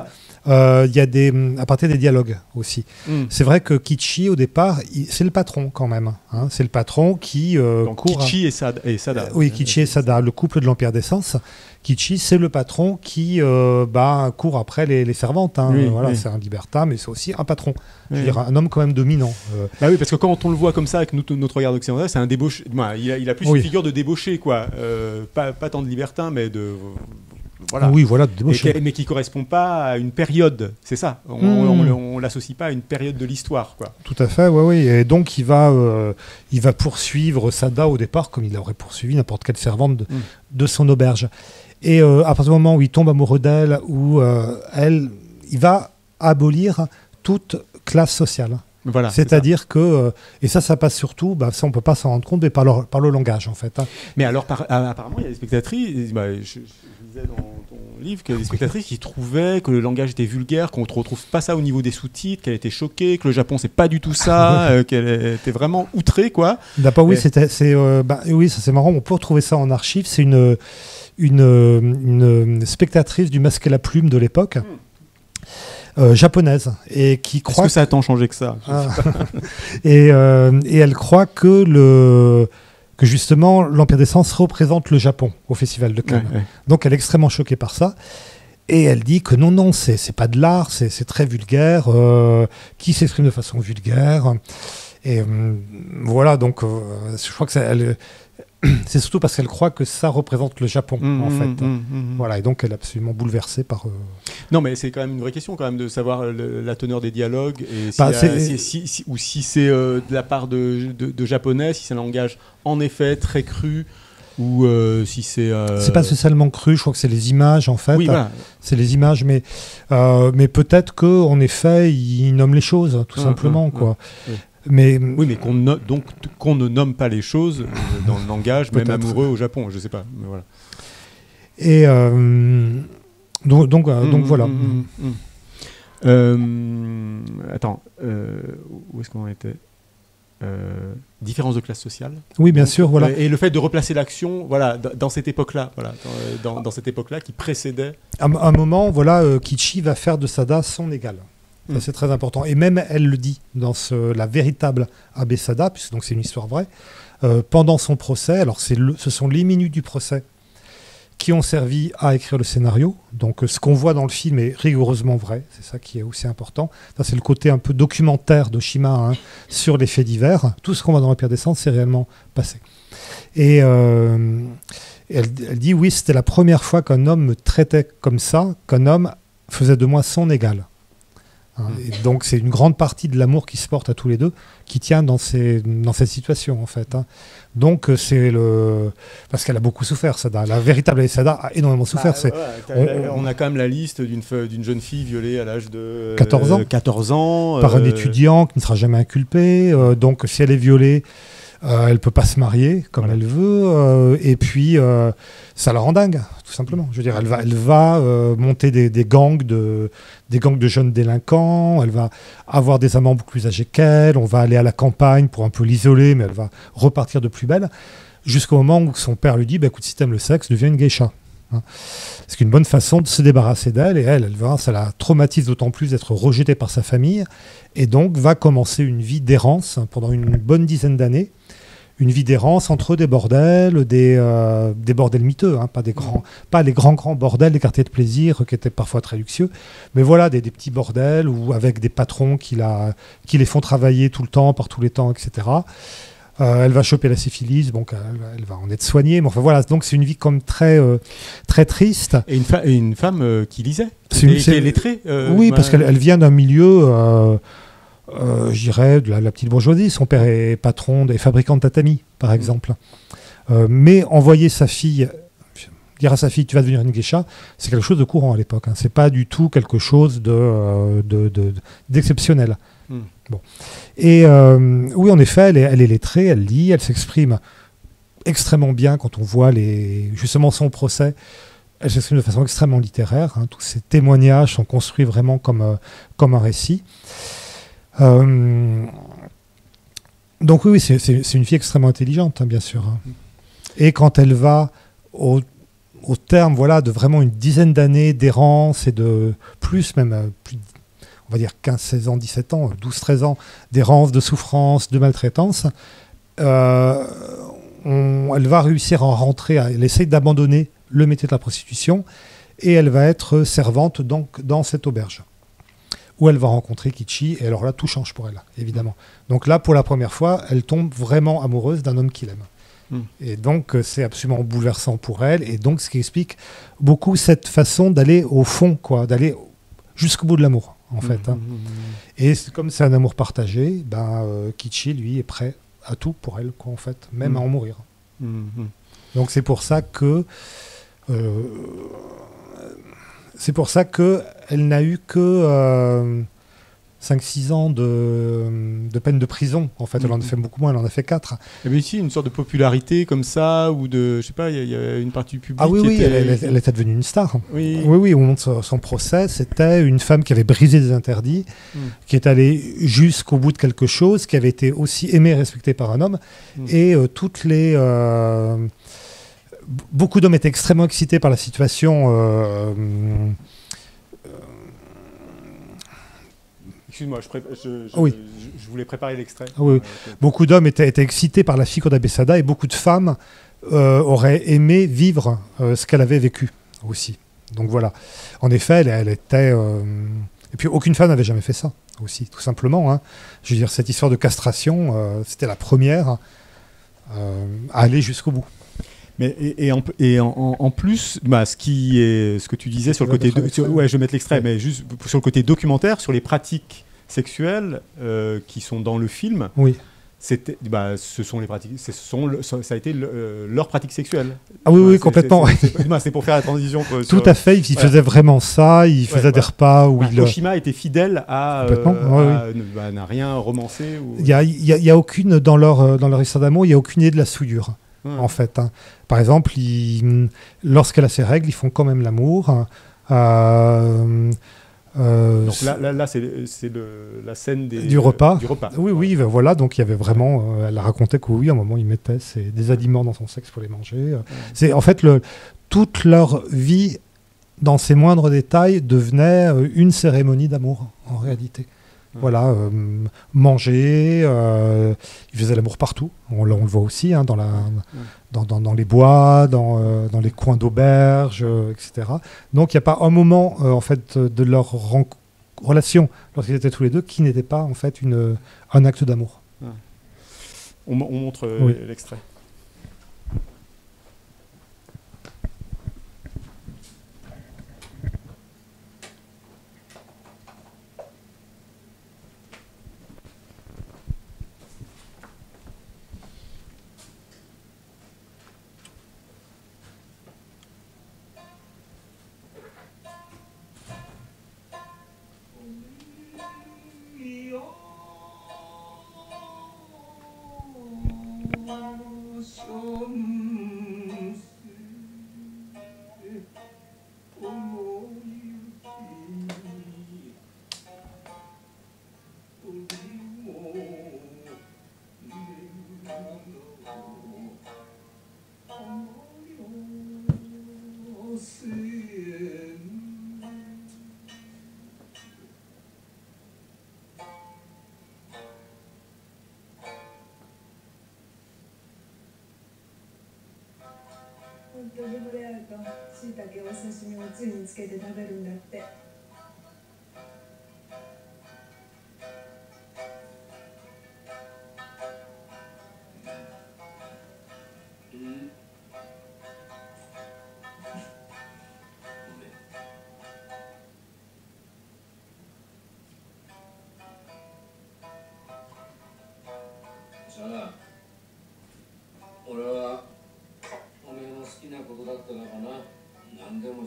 il y a des, à partir des dialogues aussi. Hmm. C'est vrai que Kichi, au départ, c'est le patron quand même. Hein. C'est le patron qui euh, court. Kichi et, Sada, et Sada. oui, Kichi et Sada, le couple de l'Empire d'essence. Kichi, c'est le patron qui euh, bah, court après les, servantes. Hein. voilà, C'est un libertin, mais c'est aussi un patron. Je veux dire, un homme quand même dominant. Bah oui, parce que quand on le voit comme ça avec notre regard occidental, c'est un débauché. Bah, il, a, plus une figure de débauché, quoi. pas, pas tant de libertin, mais de oui, voilà, mais qui correspond pas à une période, c'est ça. On, ne hmm. l'associe pas à une période de l'histoire, quoi. Tout à fait, oui, oui. Et donc il va, euh, il va poursuivre Sada au départ, comme il aurait poursuivi n'importe quelle servante de, hmm. son auberge. Et euh, à partir du moment où il tombe amoureux d'elle, où euh, elle, il va abolir toute classe sociale. Voilà, C'est-à-dire que, et ça, ça passe surtout, bah, ça on peut pas s'en rendre compte, mais par le, par le langage en fait. Hein. Mais alors, apparemment, il y a des spectatrices, bah, dans ton livre a des spectatrices qui trouvaient que le langage était vulgaire, qu'on ne retrouve pas ça au niveau des sous-titres, qu'elle était choquée, que le Japon c'est pas du tout ça, euh, qu'elle était vraiment outrée quoi. D'accord, oui, c'était, c'est, euh, bah, oui, ça c'est marrant. On peut retrouver ça en archive. C'est une, une, une, spectatrice du Masque et la Plume de l'époque. Hmm. Euh, japonaise et qui croit. Est-ce que ça a tant changé que ça? Ah. et, et, elle croit que le que justement l'Empire des Sens représente le Japon au Festival de Cannes. Donc elle est extrêmement choquée par ça. Et elle dit que non, non, c'est pas de l'art, c'est très vulgaire, euh, qui s'exprime de façon vulgaire. Et euh, voilà, donc euh, je crois que ça, elle, c'est surtout parce qu'elle croit que ça représente le Japon, mmh, en mmh, fait. Mmh, voilà, et donc elle est absolument bouleversée par. Euh, non, mais c'est quand même une vraie question, quand même, de savoir la teneur des dialogues, et bah, ou si c'est euh, de la part de, japonais, si c'est un langage en effet très cru, ou euh, si c'est. C'est pas spécialement cru, je crois que c'est les images, en fait. Oui, voilà. C'est les images, mais, mais peut-être qu'en effet, il nomme les choses, tout simplement, quoi. Mais, oui, mais qu'on donc qu'on ne nomme pas les choses euh, dans le langage, même amoureux au Japon, je sais pas. Mais voilà. Et euh, Donc, donc, donc voilà. attends, où est-ce qu'on était? Euh, différence de classe sociale. Oui, bien sûr, voilà. Et le fait de replacer l'action, voilà, dans cette époque-là, voilà, dans, dans, cette époque-là qui précédait. À un moment, voilà, euh, Kichi va faire de Sada son égal. C'est très important. Et même elle le dit dans ce, la véritable Abbé Sada, puisque donc c'est une histoire vraie. Euh, pendant son procès, alors ce sont les minutes du procès qui ont servi à écrire le scénario. Donc ce qu'on voit dans le film est rigoureusement vrai, c'est ça qui est aussi important. Ça c'est le côté un peu documentaire d'Oshima hein, sur les faits divers. Tout ce qu'on voit dans la pierre descente, c'est réellement passé. Et euh, elle, dit oui, c'était la première fois qu'un homme me traitait comme ça, qu'un homme faisait de moi son égal. Hein, donc c'est une grande partie de l'amour qui se porte à tous les deux qui tient dans, ces, dans cette situation en fait. Hein. Donc euh, c'est le parce qu'elle a beaucoup souffert Sada, la véritable Sada a énormément souffert. Bah, on, a quand même la liste d'une d'une jeune fille violée à l'âge de 14 ans, 14 ans par un euh, étudiant qui ne sera jamais inculpé. Euh, donc si elle est violée, euh, elle peut pas se marier comme elle veut, euh, et puis euh, ça la rend dingue, tout simplement. Je veux dire, elle va, elle va monter des, gangs de, des gangs de jeunes délinquants. Elle va avoir des amants beaucoup plus âgés qu'elle. On va aller à la campagne pour un peu l'isoler, mais elle va repartir de plus belle, jusqu'au moment où son père lui dit, bah, écoute, si t'aimes le sexe, deviens une geisha. Hein. C'est une bonne façon de se débarrasser d'elle, et elle, elle va, ça la traumatise d'autant plus d'être rejetée par sa famille, et donc va commencer une vie d'errance pendant une bonne dizaine d'années une vie d'errance entre des bordels, des, euh, des bordels miteux, hein, pas, des grands, pas les grands grands bordels des quartiers de plaisir qui étaient parfois très luxueux, mais voilà des, petits bordels ou avec des patrons qui, la, qui les font travailler tout le temps, par tous les temps, etc. Euh, elle va choper la syphilis, donc elle, va en être soignée. Mais enfin voilà, donc c'est une vie comme très euh, très triste. Et une, une femme qui lisait, qui est lettrée. oui, parce qu'elle vient d'un milieu euh, je dirais, de la, petite bourgeoisie. Son père est patron des fabricants de tatami, par exemple. Euh, mais envoyer sa fille, dire à sa fille, tu vas devenir une geisha, c'est quelque chose de courant à l'époque. Hein. C'est pas du tout quelque chose de, euh, d'exceptionnel. Hmm. Bon. Et oui, en effet, elle est, elle est lettrée, elle lit, elle s'exprime extrêmement bien quand on voit les, justement son procès. Elle s'exprime de façon extrêmement littéraire. Hein. Tous ses témoignages sont construits vraiment comme, comme un récit. Euh, donc oui, c'est une fille extrêmement intelligente, hein, bien sûr. Hein. Et quand elle va au, terme voilà, de vraiment une dizaine d'années d'errance et de plus, même euh, plus, on va dire 15, 16 ans, 17 ans, 12, 13 ans d'errance, de souffrance, de maltraitance, euh, elle va réussir à rentrer, elle essaie d'abandonner le métier de la prostitution et elle va être servante donc dans cette auberge où elle va rencontrer Kichi, et alors là, tout change pour elle, évidemment. Donc là, pour la première fois, elle tombe vraiment amoureuse d'un homme qu'il aime. Hmm. Et donc, euh, c'est absolument bouleversant pour elle, et donc ce qui explique beaucoup cette façon d'aller au fond, quoi, d'aller jusqu'au bout de l'amour, en hmm, fait. Hein. Hmm, et comme c'est un amour partagé, ben, euh, Kichi, lui, est prêt à tout pour elle, quoi, en fait, même à en mourir. Donc c'est pour ça que... Euh, c'est pour ça qu'elle n'a eu que 5-6 euh, ans de, peine de prison. En fait, elle en a mhm. fait beaucoup moins, elle en a fait 4. Il y avait ici une sorte de popularité comme ça, ou de. Je sais pas, il y, a une partie publique. Ah oui, oui, elle, était devenue une star. Oui, oui, oui au moment de son, procès, c'était une femme qui avait brisé des interdits, mm. qui est allée jusqu'au bout de quelque chose, qui avait été aussi aimée et respectée par un homme. Mm. Et euh, toutes les. Euh, beaucoup d'hommes étaient extrêmement excités par la situation. Euh, Excuse-moi, je, voulais préparer l'extrait. Ah oui. Beaucoup d'hommes étaient, excités par la figure d'Abessada et beaucoup de femmes euh, auraient aimé vivre ce qu'elle avait vécu aussi. Donc voilà. En effet, elle, était. Et puis aucune femme n'avait jamais fait ça aussi, tout simplement. Hein. Je veux dire, cette histoire de castration, c'était la première à aller jusqu'au bout. Mais et, en, et en, plus, bah, ce qui est ce que tu disais sur le côté, ouais, je vais mettre l'extrait, mais juste sur le côté documentaire, sur les pratiques sexuelles euh, qui sont dans le film. Oui. C'était, bah, ce sont les pratiques, ce sont ça a été euh, leur pratique sexuelle. Ah oui, oui, complètement. C'est pour faire la transition. Tout à fait, il faisait vraiment ça, il faisait des repas où bah, il. Oshima était fidèle à. Euh, bah, n'a rien romancé. Il n'y a, y a, aucune, dans leur, dans leur histoire d'amour, il n'y a aucune idée de la souillure en fait. Hein. Par exemple, lorsqu'elle a ses règles, ils font quand même l'amour. Hein. Euh, euh, donc là, là, c'est la scène du repas. Du repas. Oui, oui, ben voilà. Donc il y avait vraiment. Euh, elle a raconté que oui, à un moment, il mettait des aliments dans son sexe pour les manger. C'est en fait le, toute leur vie, dans ses moindres détails, devenait une cérémonie d'amour en réalité. Voilà, euh, manger, euh, il faisait l'amour partout. On, le voit aussi hein, dans, la, dans, les bois, dans, euh, dans les coins d'auberge, etc. Donc il n'y a pas un moment en fait de leur relation lorsqu'ils étaient tous les deux qui n'était pas en fait une, un acte d'amour. On, montre l'extrait. Om しいたけお刺身をつゆにつけて食べるんだって。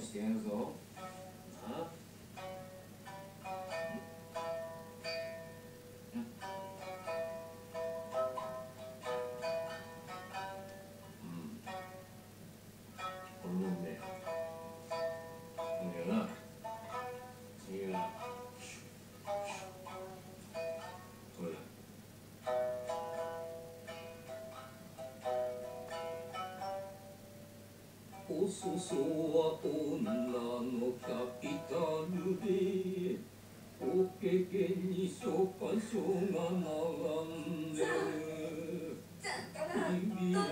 aos terrenos そそは女のキャピタルでおけけに書家書が並んでる指輪に浅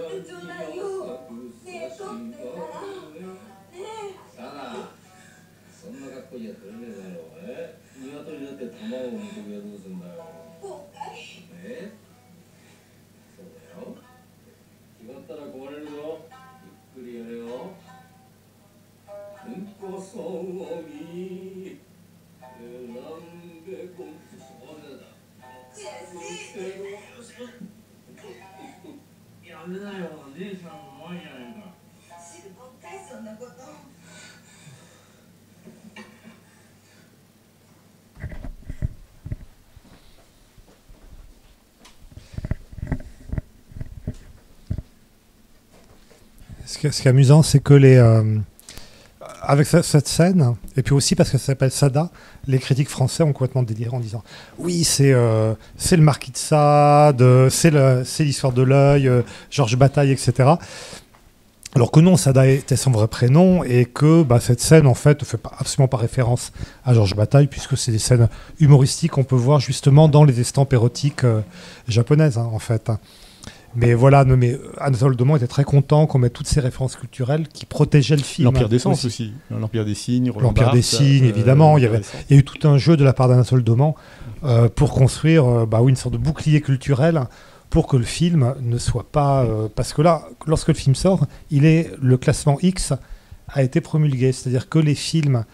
く差しがさあそんな格好じゃ取れねえだろえ鶏だって卵を産む時はどうすんだよ。えそう こそぎ選んでこそれだやめなよ姉さんの前じゃないか知るもんかいそんなこと Ce qui, est amusant, c'est que les, euh, avec cette scène, et puis aussi parce que ça s'appelle Sada, les critiques français ont complètement déliré en disant oui, c'est euh, le marquis de Sade, c'est l'histoire de l'œil, euh, Georges Bataille, etc. Alors que non, Sada était son vrai prénom et que bah, cette scène, en fait, ne fait pas, absolument pas référence à Georges Bataille, puisque c'est des scènes humoristiques qu'on peut voir justement dans les estampes érotiques euh, japonaises, hein, en fait. Mais voilà, non, mais Anatole Demont était très content qu'on mette toutes ces références culturelles qui protégeaient le film. L'Empire des Sens aussi. L'Empire des Signes, L'Empire des Signes, euh, évidemment. il, y avait, il y a eu tout un jeu de la part d'Anatole Demont euh, pour construire euh, bah, une sorte de bouclier culturel pour que le film ne soit pas... parce que là, lorsque le film sort, il est, le classement X a été promulgué. C'est-à-dire que les films...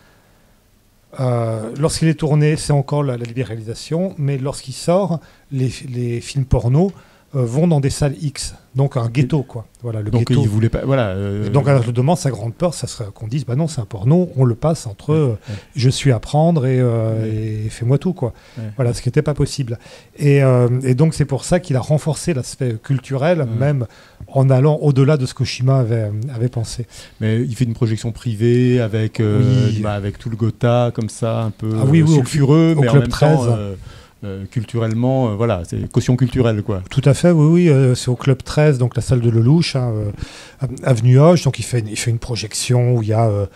lorsqu'il est tourné, c'est encore la, libéralisation, mais lorsqu'il sort, les, les films porno euh, vont dans des salles X, donc un ghetto quoi. Voilà le Donc ghetto. il voulait pas. Voilà. euh, donc alors je demande sa grande peur, ça serait qu'on dise bah non c'est un porno, on le passe entre euh, je suis à prendre et, euh, Ouais. et fais-moi tout quoi. Voilà ce qui n'était pas possible. Et, euh, et donc c'est pour ça qu'il a renforcé l'aspect culturel, même en allant au-delà de ce qu'Oshima avait, avait pensé. Mais il fait une projection privée avec, euh, Oui. bah, avec tout le Gotha comme ça, un peu Ah oui, oui, au- sulfureux, au mais en Club même 13. temps euh, euh, culturellement, euh, voilà, c'est caution culturelle quoi. Tout à fait, oui, oui, euh, c'est au Club 13, donc la salle de Lelouch, hein, euh, avenue Hoche. Donc il fait, une- il fait une projection où il y a, euh,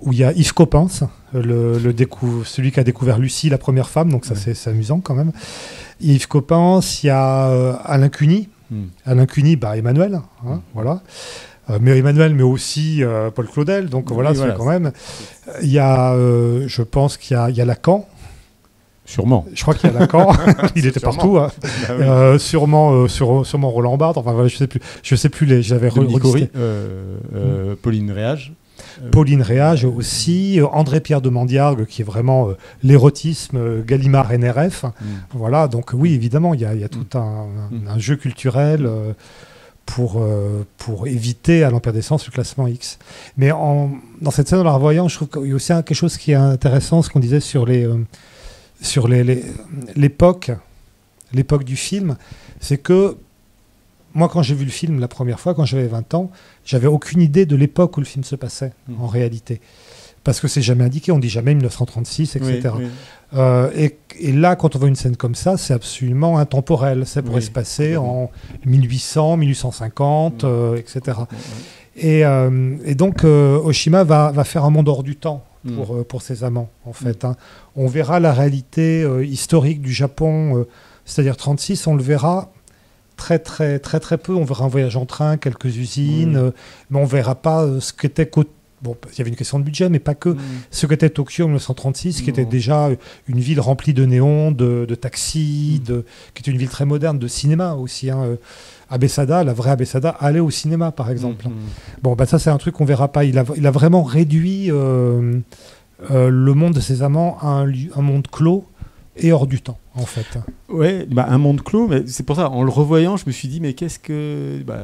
où il y a Yves Coppens, le, celui qui a découvert Lucie, la première femme, donc ça Ouais. c'est amusant quand même. Yves Coppens, il y a euh, Alain Cuny, Hmm. Alain Cuny, bah, Emmanuel, hein, voilà. Euh, mais Emmanuel, mais aussi euh, Paul Claudel, donc Oui, voilà, c'est voilà. quand même. Il y a, euh, je pense qu'il y y a Lacan, Sûrement. je crois qu'il y a Lacan, il était Sûrement. partout. hein. Ah oui. Euh, sûrement, euh, sur, sûrement Roland Barthes. Enfin, voilà, je sais plus. Je sais plus les. J'avais relisté. Euh, euh, Pauline Réage. Pauline Réage aussi, André-Pierre de Mandiargue, qui est vraiment l'érotisme, Gallimard NRF. hmm. Voilà, donc oui, évidemment, il y a, il y a tout un, Mm. un jeu culturel pour, euh, pour éviter à l'Empire des Sens le classement X. Mais en, dans cette scène de la revoyant, je trouve qu'il y a aussi quelque chose qui est intéressant, ce qu'on disait sur les euh, sur l'époque l'époque du film, c'est que moi, quand j'ai vu le film la première fois, quand j'avais 20 ans, j'avais aucune idée de l'époque où le film se passait, Mm. en réalité. Parce que c'est jamais indiqué, on dit jamais 1936, etc. Oui, oui. Euh, et, et là, quand on voit une scène comme ça, c'est absolument intemporel. Ça pourrait Oui, se passer en 1800, 1850, Mm. euh, etc. Et, euh, et donc, euh, Oshima va, va faire un monde hors du temps. Pour, euh, pour ses amants, en fait. hein. On verra la réalité euh, historique du Japon, euh, c'est-à-dire 36, on le verra très, très, très, très peu. On verra un voyage en train, quelques usines, Mm. euh, mais on verra pas ce qu'était... Bon, il y avait une question de budget, mais pas que Mm. ce qu'était Tokyo en 1936, qui était déjà une ville remplie de néons, de, de taxis, de, qui était une ville très moderne, de cinéma aussi. Hein. Abessada, la vraie Abessada, allait au cinéma, par exemple. Mm. Bon, bah, ça, c'est un truc qu'on verra pas. Il a, il a vraiment réduit euh, euh, le monde de ses amants à un, un monde clos et hors du temps, en fait. Ouais, bah, un monde clos, mais c'est pour ça, en le revoyant, je me suis dit, mais qu'est-ce que, bah,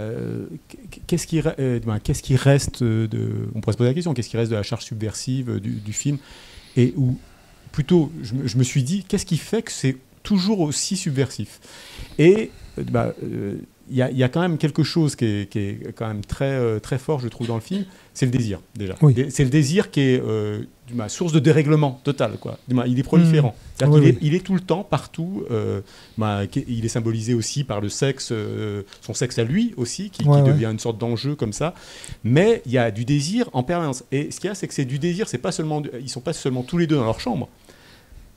qu'est-ce qui, euh, bah, qu'est-ce qui reste de, on pourrait se poser la question, qu'est-ce qui reste de la charge subversive du, du film, et où, plutôt, je, me- je me suis dit, qu'est-ce qui fait que c'est toujours aussi subversif? Et bah, euh, il y, a, il y a quand même quelque chose qui est, qui est quand même très, euh, très fort, je trouve, dans le film, c'est le désir, déjà. Oui. C'est le désir qui est euh, ma source de dérèglement total, quoi. Il est proliférant. Oui, oui. est, il est tout le temps, partout. euh, bah, il est symbolisé aussi par le sexe, euh, son sexe à lui aussi, qui, qui Ouais, ouais. devient une sorte d'enjeu comme ça. Mais il y a du désir en permanence. Et ce qu'il y a, c'est que c'est du désir. C'est pas seulement, ils sont pas seulement tous les deux dans leur chambre.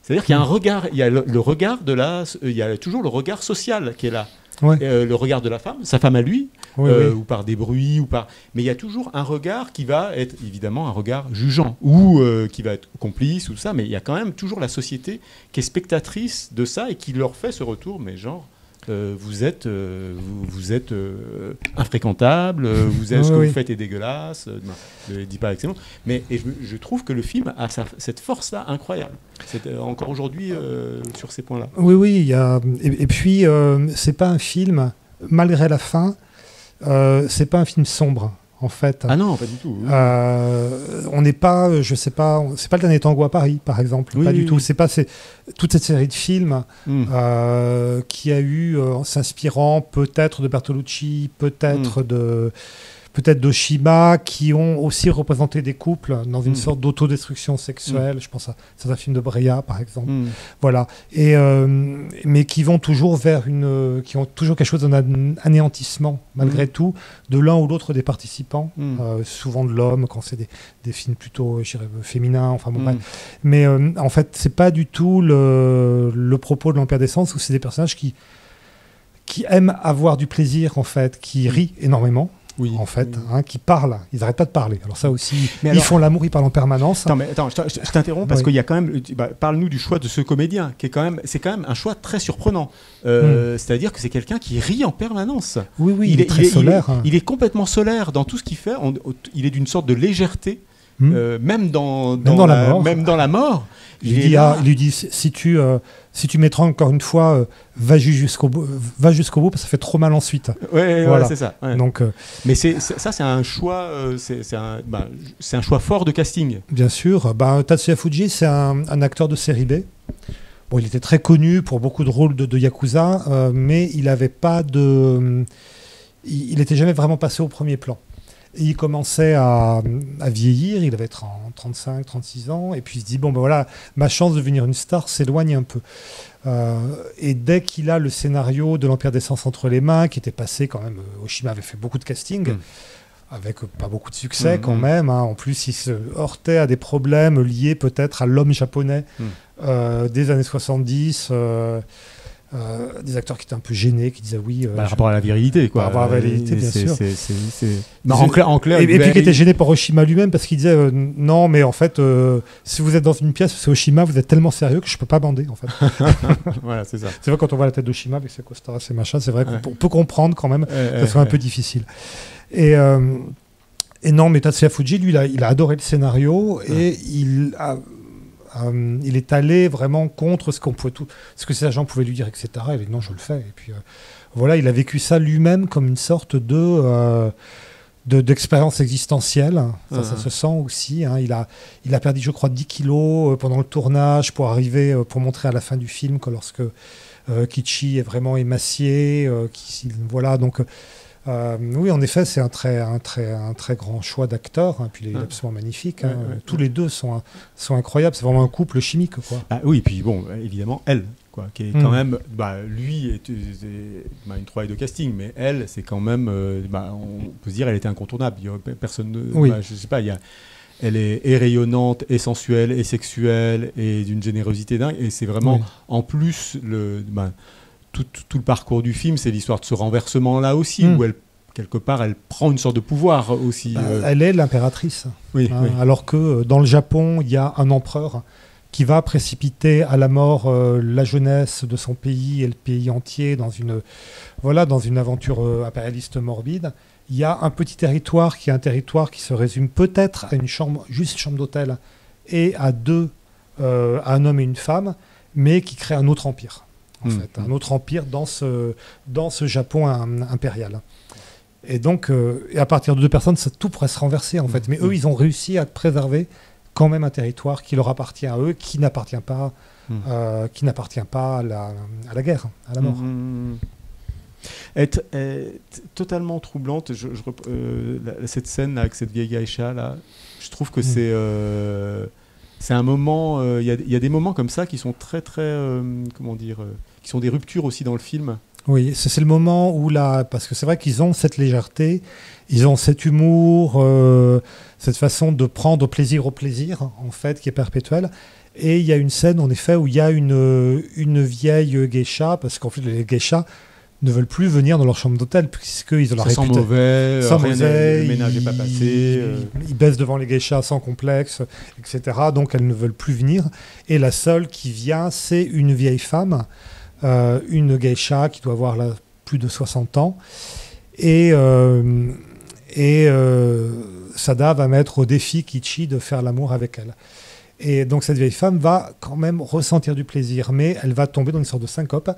C'est-à-dire qu'il y a un regard, il y a le, le regard de la, il y a toujours le regard social qui est là. Ouais. Euh, le regard de la femme, sa femme à lui, Oui, euh, oui. ou par des bruits, ou par. Mais il y a toujours un regard qui va être évidemment un regard jugeant, ou euh, qui va être complice, ou ça, mais il y a quand même toujours la société qui est spectatrice de ça et qui leur fait ce retour, mais genre. Euh, vous êtes, euh, vous, vous êtes euh, infréquentable, vous êtes, Oui, ce que oui. vous faites est dégueulasse. ne dis pas excellent, mais et je, trouve que le film a sa- cette force-là incroyable. Encore aujourd'hui sur ces points-là. Oui, oui. Y a... et, et puis, c'est pas un film, malgré la fin, c'est pas un film sombre, en fait. Ah non, pas du tout. Euh, on n'est pas, je sais pas, c'est pas le dernier tango à Paris, par exemple, Oui, pas oui, du tout. C'est pas toute cette série de films Mm. euh, qui a eu, euh, en s'inspirant peut-être de Bertolucci, peut-être Mm. de peut-être d'Oshima, qui ont aussi représenté des couples dans une Mm. sorte d'autodestruction sexuelle. Je pense à certains films de Breya, par exemple. Mm. Voilà. Et, euh, mais qui vont toujours vers une. qui ont toujours quelque chose d'un an- anéantissement, malgré tout, de l'un ou l'autre des participants. Euh, souvent de l'homme, quand c'est des, des films plutôt féminins, enfin bon, bref. Mais euh, en fait, c'est pas du tout le, le propos de l'Empire des Sens, où c'est des personnages qui, qui aiment avoir du plaisir, en fait, qui rient énormément. Oui. En fait, Oui. hein, qui parlent, ils n'arrêtent pas de parler. Alors ça aussi, Mais ils font l'amour, ils parlent en permanence. Attends, mais attends, je t'interromps parce Oui. qu'il y a quand même. bah, Parle-nous du choix de ce comédien, qui est quand même, c'est quand même un choix très surprenant. Euh, C'est-à-dire que c'est quelqu'un qui rit en permanence. Oui, oui, il, est très il solaire. hein. Il est, complètement solaire dans tout ce qu'il fait. On- il est d'une sorte de légèreté Hmm. Euh, même dans, dans, la, mort. Même dans la mort. Il, dit, ah, il lui dit si tu, euh, si tu m'étrangles encore une fois, euh, va jusqu'au bout, va jusqu'au bout parce que ça fait trop mal ensuite. Oui, voilà. c'est ça. Donc, Mais c'est, ça, c'est un choix, c'est, un, ben, c'est un choix fort de casting. Bien sûr. Ben, Tatsuya Fuji, c'est un, un, acteur de série B. Bon, il était très connu pour beaucoup de rôles de, de yakuza, mais il n'avait pas de, il n'était jamais vraiment passé au premier plan il commençait à, vieillir, il avait 35, 36 ans, et puis il se dit, bon ben voilà, ma chance de devenir une star s'éloigne un peu. Euh, et dès qu'il a le scénario de l'Empire des Sens entre les mains, qui était passé quand même, euh, Oshima avait fait beaucoup de casting, mm. avec pas beaucoup de succès mm, quand mm. même. Hein. En plus, il se heurtait à des problèmes liés peut-être à l'homme japonais euh, des années 70. Euh, des acteurs qui étaient un peu gênés, qui disaient oui. Euh, par rapport à la virilité, quoi. Par rapport à la virilité, bien sûr. en clair, en clair, et, puis qui était gêné par Oshima lui-même parce qu'il disait euh, non, mais en fait, si vous êtes dans une pièce, c'est Oshima, vous êtes tellement sérieux que je peux pas bander, en fait. voilà, c'est ça. C'est vrai quand on voit la tête d'Oshima avec ses costards, ses machins, c'est vrai qu'on peut comprendre quand même que ce soit un peu difficile. Et et non, mais Tatsuya Fuji, lui, il a, il a adoré le scénario et il a euh, il est allé vraiment contre ce qu'on pouvait tout, ce que ses agents pouvaient lui dire, etc. Il a dit non, je le fais. Et puis euh, voilà, il a vécu ça lui-même comme une sorte de euh, d'expérience existentielle. Ça, ça, se sent aussi. Hein. Il, a, il a perdu, je crois, 10 kilos pendant le tournage pour arriver, pour montrer à la fin du film que lorsque Kichi est vraiment émacié, qui, voilà, donc euh, oui, en effet, c'est un très, un, très, un très grand choix d'acteurs. Hein, puis il est absolument magnifique. Hein. Tous les deux sont, sont incroyables. C'est vraiment un couple chimique. Quoi. Ah, oui, puis bon, évidemment, elle, quoi, qui est quand mm. même. Bah, lui est, bah, une trouvaille de casting, mais elle, c'est quand même. Euh, bah, on peut se dire, elle était incontournable. Il y a personne. Oui. Bah, je sais pas, il y a elle est, rayonnante, et sensuelle, et sexuelle, et d'une générosité dingue. Et c'est vraiment, en plus, le, tout, le parcours du film, c'est l'histoire de ce renversement-là aussi, hmm. où elle, quelque part, elle prend une sorte de pouvoir aussi. Bah, euh. Elle est l'impératrice. Oui, hein, Alors que euh, dans le Japon, il y a un empereur qui va précipiter à la mort euh, la jeunesse de son pays et le pays entier dans une, voilà, dans une aventure impérialiste morbide. Il y a un petit territoire qui est un territoire qui se résume peut-être à une chambre, juste chambre d'hôtel, et à deux, à un homme et une femme, mais qui crée un autre empire. Hmm. un autre empire dans ce, dans ce Japon impérial. Et donc, euh, et à partir de deux personnes, ça, tout pourrait se renverser en fait. Mais eux, hmm. ils ont réussi à préserver quand même un territoire qui leur appartient à eux, qui n'appartient pas, hmm. euh, qui n'appartient pas à la, à la, guerre, à la mort. Est, totalement troublante. Je, euh, cette scène avec cette vieille Gaïcha là, je trouve que c'est c'est un moment. Il y, y, a des moments comme ça qui sont très très comment dire qui sont des ruptures aussi dans le film. Oui, c'est le moment où là, parce que c'est vrai qu'ils ont cette légèreté, ils ont cet humour, euh, cette façon de prendre plaisir au plaisir, en fait, qui est perpétuelle. Et il y a une scène, en effet, où il y a une, une vieille geisha, parce qu'en fait, les geishas ne veulent plus venir dans leur chambre d'hôtel, puisqu'ils ont la réputation. mauvais, sans mauvais, le ménage n'est pas passé. Euh. Ils, baissent devant les geishas sans complexe, etc. Donc elles ne veulent plus venir. Et la seule qui vient, c'est une vieille femme euh, une geisha qui doit avoir plus de 60 ans. Et, euh, et euh, Sada va mettre au défi Kichi de faire l'amour avec elle. Et donc cette vieille femme va quand même ressentir du plaisir, mais elle va tomber dans une sorte de syncope.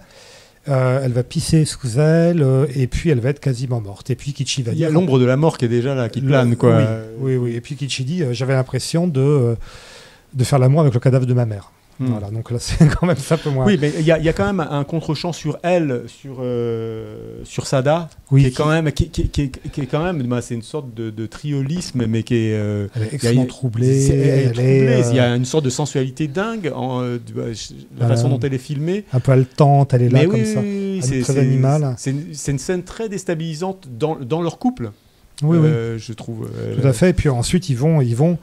elle va pisser sous elle et puis elle va être quasiment morte. Et puis Kichi va Il y a l'ombre de la mort qui est déjà là, qui plane. Quoi. Oui, oui, Et puis Kichi dit J'avais l'impression de, de faire l'amour avec le cadavre de ma mère. Hmm. Voilà, donc là, c'est quand même ça peu moins. Oui, mais il y, a quand même un contre-champ sur elle, sur, euh, sur Sada, oui, qui, est quand même, qui, qui, qui est quand même, bah, c'est une sorte de, de, triolisme, mais qui est. Euh, elle est extrêmement troublée. Elle, est, Il y a une sorte de sensualité dingue, en, euh, la façon dont elle est filmée. Un peu haletante, elle est là comme ça. c'est très animale. C'est une, une, scène très déstabilisante dans, dans leur couple. Oui, oui. Je trouve. Tout à fait. Et puis ensuite, ils vont, ils vont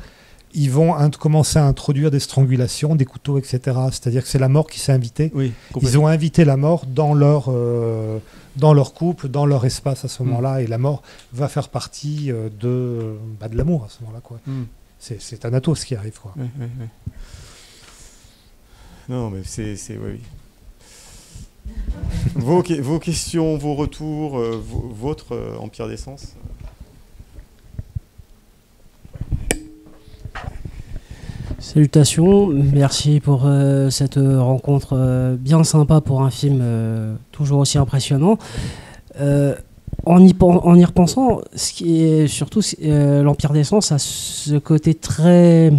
ils vont commencer à introduire des strangulations, des couteaux, etc. C'est-à-dire que c'est la mort qui s'est invitée. Oui, ils ont invité la mort dans leur, euh, dans leur couple, dans leur espace à ce mm. moment-là, et la mort va faire partie euh, de, bah, de l'amour à ce moment-là. Quoi. Mm. C'est, Thanatos qui arrive. Quoi. Oui, oui, oui. Non, mais c'est... oui. vos, vos, questions, vos retours, euh, votre Empire d'essence Salutations, merci pour euh, cette euh, rencontre euh, bien sympa pour un film toujours aussi impressionnant. En, y, pen- en y repensant, ce qui est surtout l'Empire des Sens a ce côté très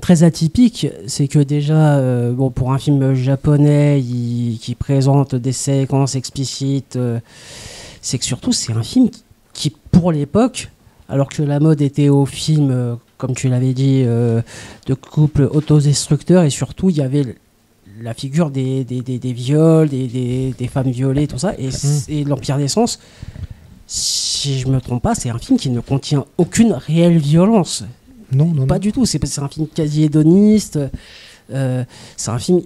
très atypique, c'est que déjà, bon, pour un film japonais qui présente des séquences explicites, c'est que surtout c'est un film qui, pour l'époque, alors que la mode était au film, comme tu l'avais dit, euh, de couple autodestructeur et surtout il y avait la figure des, des, des- des viols, des, des- des femmes violées, tout ça, et, c- et l'Empire des Sens, si je me trompe pas, c'est un film qui ne contient aucune réelle violence. Non, non, Pas non. du tout, c'est c'est un film quasi hédoniste, euh, c'est un film...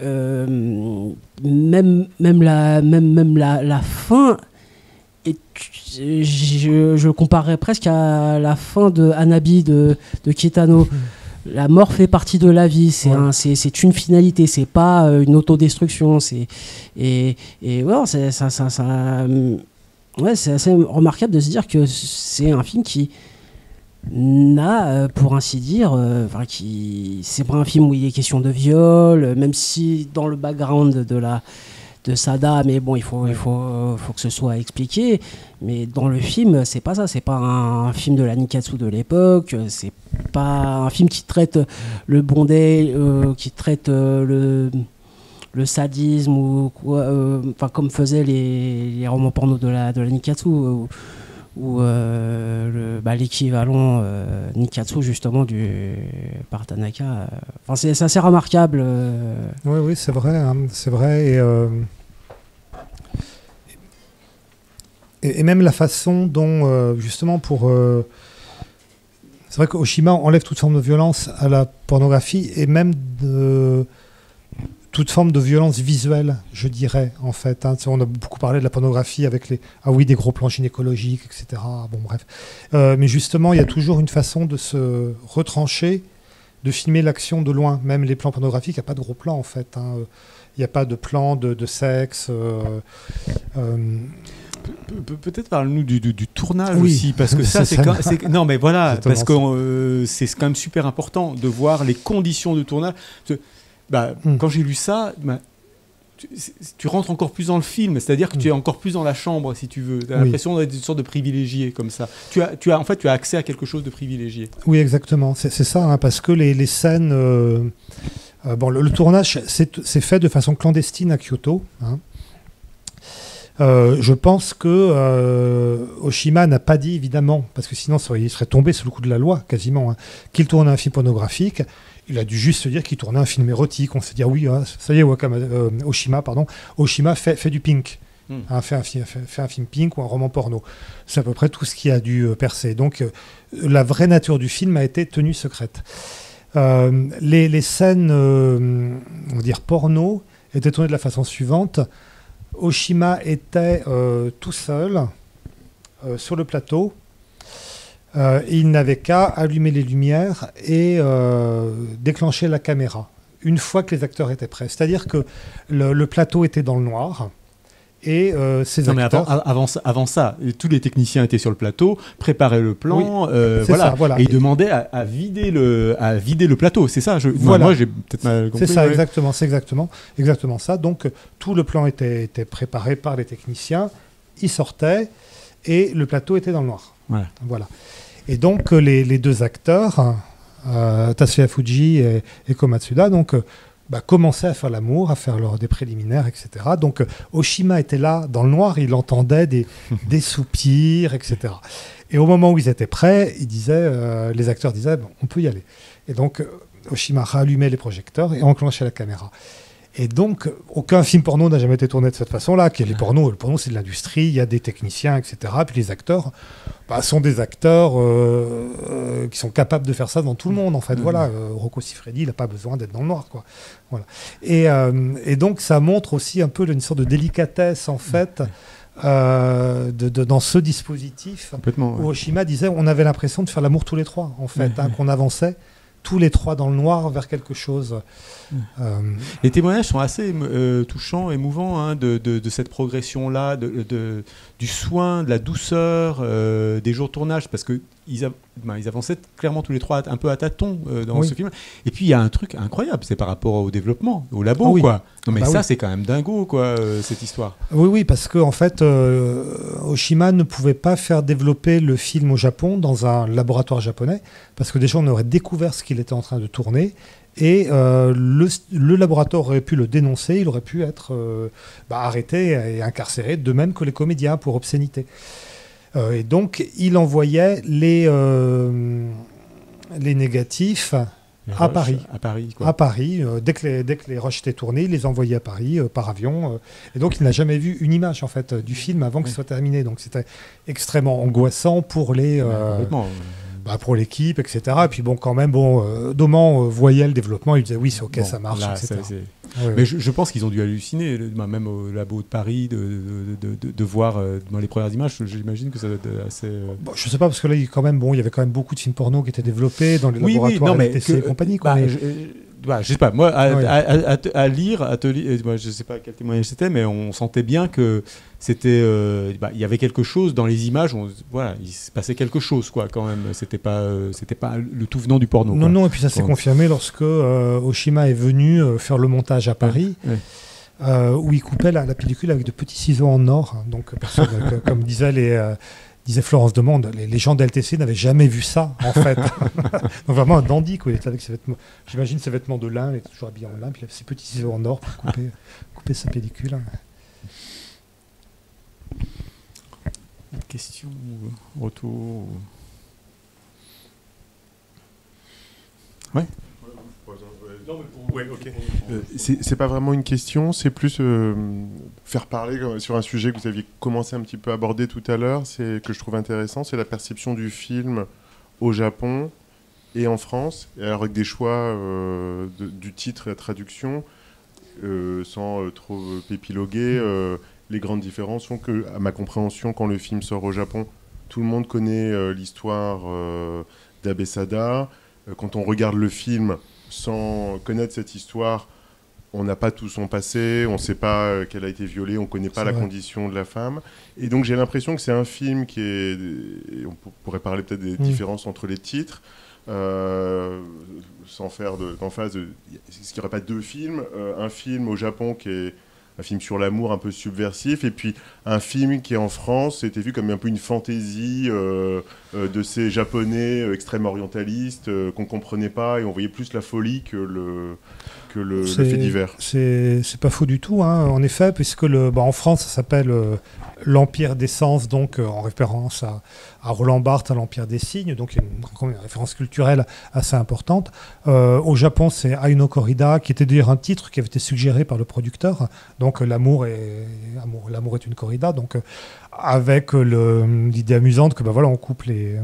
euh, même, même, la, même, même la, la fin, et je, je comparerais presque à la fin de Anabi de, de Kitano. La mort fait partie de la vie, c'est Ouais. un- une finalité, c'est pas euh, une autodestruction. c'est- Et, et ouais, c'est ça, ça, ça, ouais, c'est assez remarquable de se dire que c'est un film qui n'a, euh, pour ainsi dire, euh, enfin, qui c'est pas un film où il est question de viol, même si dans le background de la de Sada, mais bon, il faut, il faut, faut que ce soit expliqué. Mais dans le film, c'est pas ça. C'est pas un film de la Nikatsu de l'époque. C'est pas un film qui traite le bondé, euh, qui traite euh, le le sadisme ou quoi, euh, enfin comme faisaient les, les romans porno de la de la Nikatsu ou, ou, euh, le- bah, l'équivalent euh, Nikatsu justement du par Tanaka. Enfin c'est c'est assez remarquable. Oui, oui, c'est vrai, hein, c'est vrai. Et, euh, et, même la façon dont, euh, justement, pour. euh, c'est vrai qu'Oshima enlève toute forme de violence à la pornographie et même de toute forme de violence visuelle, je dirais, en fait. hein. On a beaucoup parlé de la pornographie avec les. Ah oui, des gros plans gynécologiques, etc. Bon, bref. Euh, mais justement, il y a toujours une façon de se retrancher de filmer l'action de loin. Même les plans pornographiques, il n'y a pas de gros plans en fait. hein. Il n'y a pas de plan de, sexe. Peut-être parle-nous du, du- du tournage Oui. aussi, parce que ça, C'est quand- c'est- non, mais voilà, parce que euh, c'est quand même super important de voir les conditions de tournage. Bah, Hmm. Quand j'ai lu ça, bah, tu, rentres encore plus dans le film, c'est-à-dire que tu es encore plus dans la chambre, si tu veux. Tu as Hmm. Oui. l'impression d'être une sorte de privilégié comme ça. Tu as, tu as, en fait, tu as accès à quelque chose de privilégié. Oui, exactement. C'est ça, hein, parce que les, les scènes. euh, euh, bon, le, le tournage, c'est c'est fait de façon clandestine à Kyoto. hein. Euh, je pense que euh, Oshima n'a pas dit, évidemment, parce que sinon ça il serait tombé sous le coup de la loi, quasiment, hein, qu'il tournait un film pornographique. Il a dû juste se dire qu'il tournait un film érotique. On s'est dit, ah oui, ah, ça y est, Wakama- euh, Oshima, pardon, Oshima fait, fait du pink. Hein, fait, un, fi- fait- fait un film pink ou un roman porno. C'est à peu près tout ce qui a dû percer. Donc, la vraie nature du film a été tenue secrète. Les, les scènes, on va dire porno, étaient tournées de la façon suivante. Oshima était euh, tout seul euh, sur le plateau. Euh, il n'avait qu'à allumer les lumières et déclencher la caméra une fois que les acteurs étaient prêts. C'est-à-dire que le plateau était dans le noir et euh, ces Non, mais avant, ça- avant ça, tous les techniciens étaient sur le plateau, préparaient le plan, euh, voilà, ça, voilà. et ils demandaient à, à vider le, à vider le plateau. C'est ça. Je, moi- Voilà. Moi, j'ai peut-être mal compris. C'est ça, ouais. exactement, c'est exactement, exactement ça. Donc tout le plan était, était préparé par les techniciens, ils sortaient et le plateau était dans le noir. Voilà. Voilà. Et donc les, les deux acteurs, euh, Tatsuya Fuji et, et Komatsuda, donc bah, commençaient à faire l'amour, à faire leur, des préliminaires, etc. Donc euh, Oshima était là dans le noir, il entendait des, des soupirs, etc. Et au moment où ils étaient prêts, ils disaient, euh, les acteurs disaient, bon, on peut y aller. Et donc euh, Oshima rallumait les projecteurs et enclenchait la caméra. Et donc, aucun film porno n'a jamais été tourné de cette façon-là. Les pornos, le porno, c'est de l'industrie, il y a des techniciens, etc. Puis les acteurs bah, sont des acteurs euh, euh, qui sont capables de faire ça dans tout le monde, en fait. Mhm. Voilà, euh, Rocco Siffredi, il n'a pas besoin d'être dans le noir, quoi. Voilà. Et, et donc, ça montre aussi un peu une sorte de délicatesse, en fait, euh, de, de- dans ce dispositif. Complètement. ouais. Où Oshima disait, on avait l'impression de faire l'amour tous les trois, en fait, hein, qu'on avançait tous les trois dans le noir vers quelque chose. Euh, Les témoignages sont assez euh, touchants, émouvants hein, de, de- de cette progression-là, de- du soin, de la douceur euh, des jours de tournage, parce que ils, av- ben, ils avançaient clairement tous les trois un peu à tâtons euh, dans Oui. ce film. Et puis il y a un truc incroyable, c'est par rapport au développement, au labo, Ah oui. quoi. Non mais Bah ça oui. c'est quand même dingo, quoi, euh, cette histoire. Oui, oui, parce que en fait, euh, Oshima ne pouvait pas faire développer le film au Japon dans un laboratoire japonais, parce que déjà on aurait découvert ce qu'il était en train de tourner, et le, le laboratoire aurait pu le dénoncer, il aurait pu être bah, arrêté et incarcéré, de même que les comédiens pour obscénité. Euh, et donc, il envoyait les, euh, les négatifs À Paris. À Paris, quoi. à Paris. euh, dès, que les, dès que les rushs étaient tournés, il les envoyait à Paris euh, par avion. euh, et donc, il n'a jamais vu une image en fait du film avant qu'il Oui. soit terminé. Donc, c'était extrêmement angoissant pour les. Complètement. Bah, pour l'équipe, etc. Et puis bon, quand même, bon, euh, Doman euh, voyait le développement, il disait oui, c'est ok, Bon, ça marche, là, etc. ça, Mais je, je pense qu'ils ont dû halluciner, le- bah, même au labo de Paris, de, de, de- de- de voir euh, dans les premières images. J'imagine que ça doit être assez. Bon, je sais pas parce que là, il, quand même, bon, il y avait quand même beaucoup de films porno qui étaient développés dans les Oui, oui, laboratoires non, mais LTC et que- compagnie. Quoi, bah, mais- je, voilà, je sais pas, moi, à, lire, à te li- euh, moi, je sais pas quel témoignage c'était, mais on sentait bien que c'était, euh, bah, il y avait quelque chose dans les images, on- voilà, il se passait quelque chose, quoi, quand même. C'était pas, euh, c'était pas le tout venant du porno. Non, quoi. non, et puis ça s'est confirmé lorsque euh, Oshima est venu faire le montage à Paris, où il coupait la, la pellicule avec de petits ciseaux en or. hein. Donc, personne, que- comme disait, les, disait Florence Demande, les, les gens d'LTC n'avaient jamais vu ça, en fait. Donc, vraiment un dandy, quoi. Il était avec ses vêtements, j'imagine ses vêtements de lin, il était toujours habillé en lin, puis il avait ses petits ciseaux en or pour couper, couper sa pellicule. hein. Une question, Euh, c'est pas vraiment une question, c'est plus euh, faire parler sur un sujet que vous aviez commencé un petit peu à aborder tout à l'heure, c'est que je trouve intéressant, c'est la perception du film au Japon et en France, et alors avec des choix euh, de- du titre et la traduction, sans trop pépiloguer. euh, les grandes différences font que, à ma compréhension, quand le film sort au Japon, tout le monde connaît l'histoire d'Abesada. Quand on regarde le film sans connaître cette histoire, on n'a pas tout son passé, on ne sait pas euh, qu'elle a été violée, on ne connaît pas la vrai. condition de la femme. Et donc j'ai l'impression que c'est un film qui est... et on pour- pourrait parler peut-être des Mm. différences entre les titres, euh, sans faire de- d'emphase. De, Est-ce qu'il n'y aurait pas deux films Euh, Un film au Japon qui est un film sur l'amour un peu subversif, et puis un film qui en France était vu comme un peu une fantaisie euh, euh, de ces japonais euh, extrêmes orientalistes qu'on comprenait pas, et on voyait plus la folie que le, que le, fait divers. C'est pas faux du tout, hein, en effet, puisque le, bah, en France, ça s'appelle euh, l'Empire des Sens, donc euh, en référence à, à Roland Barthes, à l'Empire des Signes, donc il y a une, référence culturelle assez importante. Euh, au Japon, c'est Aino Corrida, qui était d'ailleurs un titre qui avait été suggéré par le producteur, donc l'amour est, amour- l'amour est une corrida, donc avec l'idée amusante que bah, voilà, on coupe les,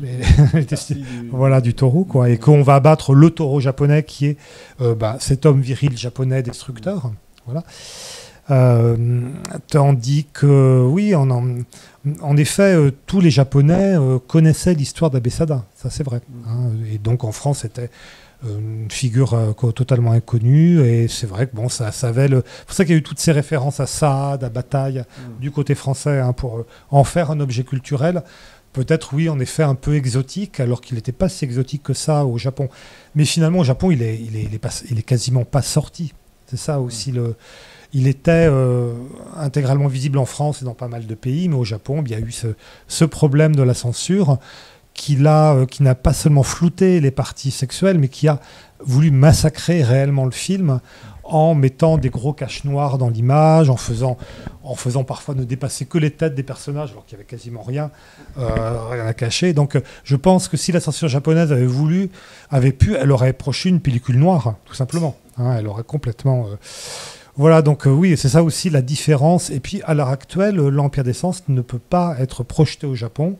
testi- voilà, du taureau, quoi, et qu'on va abattre le taureau japonais qui est euh, bah, cet homme viril japonais destructeur. Voilà. Euh, tandis que, oui, en, en, en effet, euh, tous les Japonais connaissaient l'histoire d'Abesada, ça c'est vrai. hein. et donc en France, c'était une figure euh, totalement inconnue, et c'est vrai que bon, ça, ça avait le. C'est pour ça qu'il y a eu toutes ces références à Saad, à Bataille, du côté français, hein, pour euh, en faire un objet culturel. Peut-être, oui, en effet, un peu exotique, alors qu'il n'était pas si exotique que ça au Japon. Mais finalement, au Japon, il est, il est, il est, pas- il est quasiment pas sorti. C'est ça aussi le. Il était euh, intégralement visible en France et dans pas mal de pays, mais au Japon, il y a eu ce, ce problème de la censure qui, euh, qui n'a pas seulement flouté les parties sexuelles, mais qui a voulu massacrer réellement le film en mettant des gros caches noirs dans l'image, en faisant, en faisant parfois ne dépasser que les têtes des personnages, alors qu'il n'y avait quasiment rien, euh, rien à cacher. Donc euh, je pense que si la japonaise avait voulu, avait pu, elle aurait projeté une pellicule noire, tout simplement. Hein, elle aurait complètement... euh, Voilà, donc oui, c'est ça aussi la différence. Et puis à l'heure actuelle, l'Empire des Sens ne peut pas être projeté au Japon.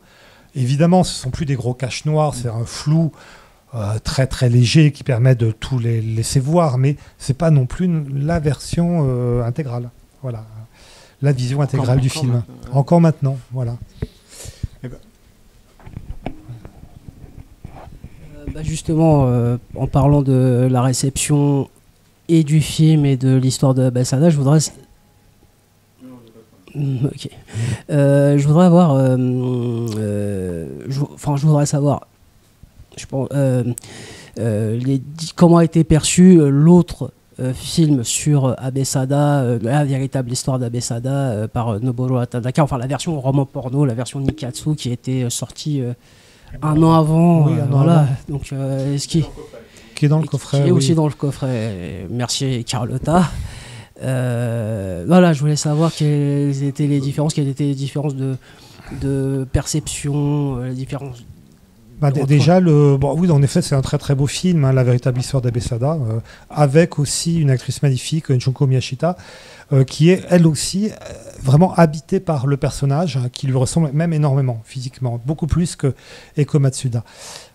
Évidemment, ce sont plus des gros caches noirs, c'est un flou euh, très très léger qui permet de tout les laisser voir, mais c'est pas non plus la version euh, intégrale. Voilà, la vision intégrale du film. maintenant, ouais. Encore maintenant, voilà. Euh, bah, justement, euh, en parlant de la réception et du film et de l'histoire de Bessada, je voudrais. Mm, Ok. Euh, je voudrais avoir. euh, euh, je, enfin, je voudrais savoir. Je pense. euh, euh, les comment a été perçu euh, l'autre film sur Abesada, euh, la véritable histoire d'Abesada euh, par Noboru Atadaka, enfin la version roman porno, la version Nikatsu qui était sortie euh, un an avant. Oui, euh, un an voilà. avant. Donc, euh, ce qui, Qui est dans le coffret. Qui est oui. aussi dans le coffret. Merci Carlotta. Euh, voilà, je voulais savoir quelles étaient les différences, quelles étaient les différences de, de perception, les différences. Bah, déjà, le, bon, oui, en effet, c'est un très très beau film, hein, La véritable histoire d'Abesada, euh, avec aussi une actrice magnifique, Junko Miyashita, euh, qui est elle aussi euh, vraiment habitée par le personnage, hein, qui lui ressemble même énormément physiquement, beaucoup plus que Eko Matsuda.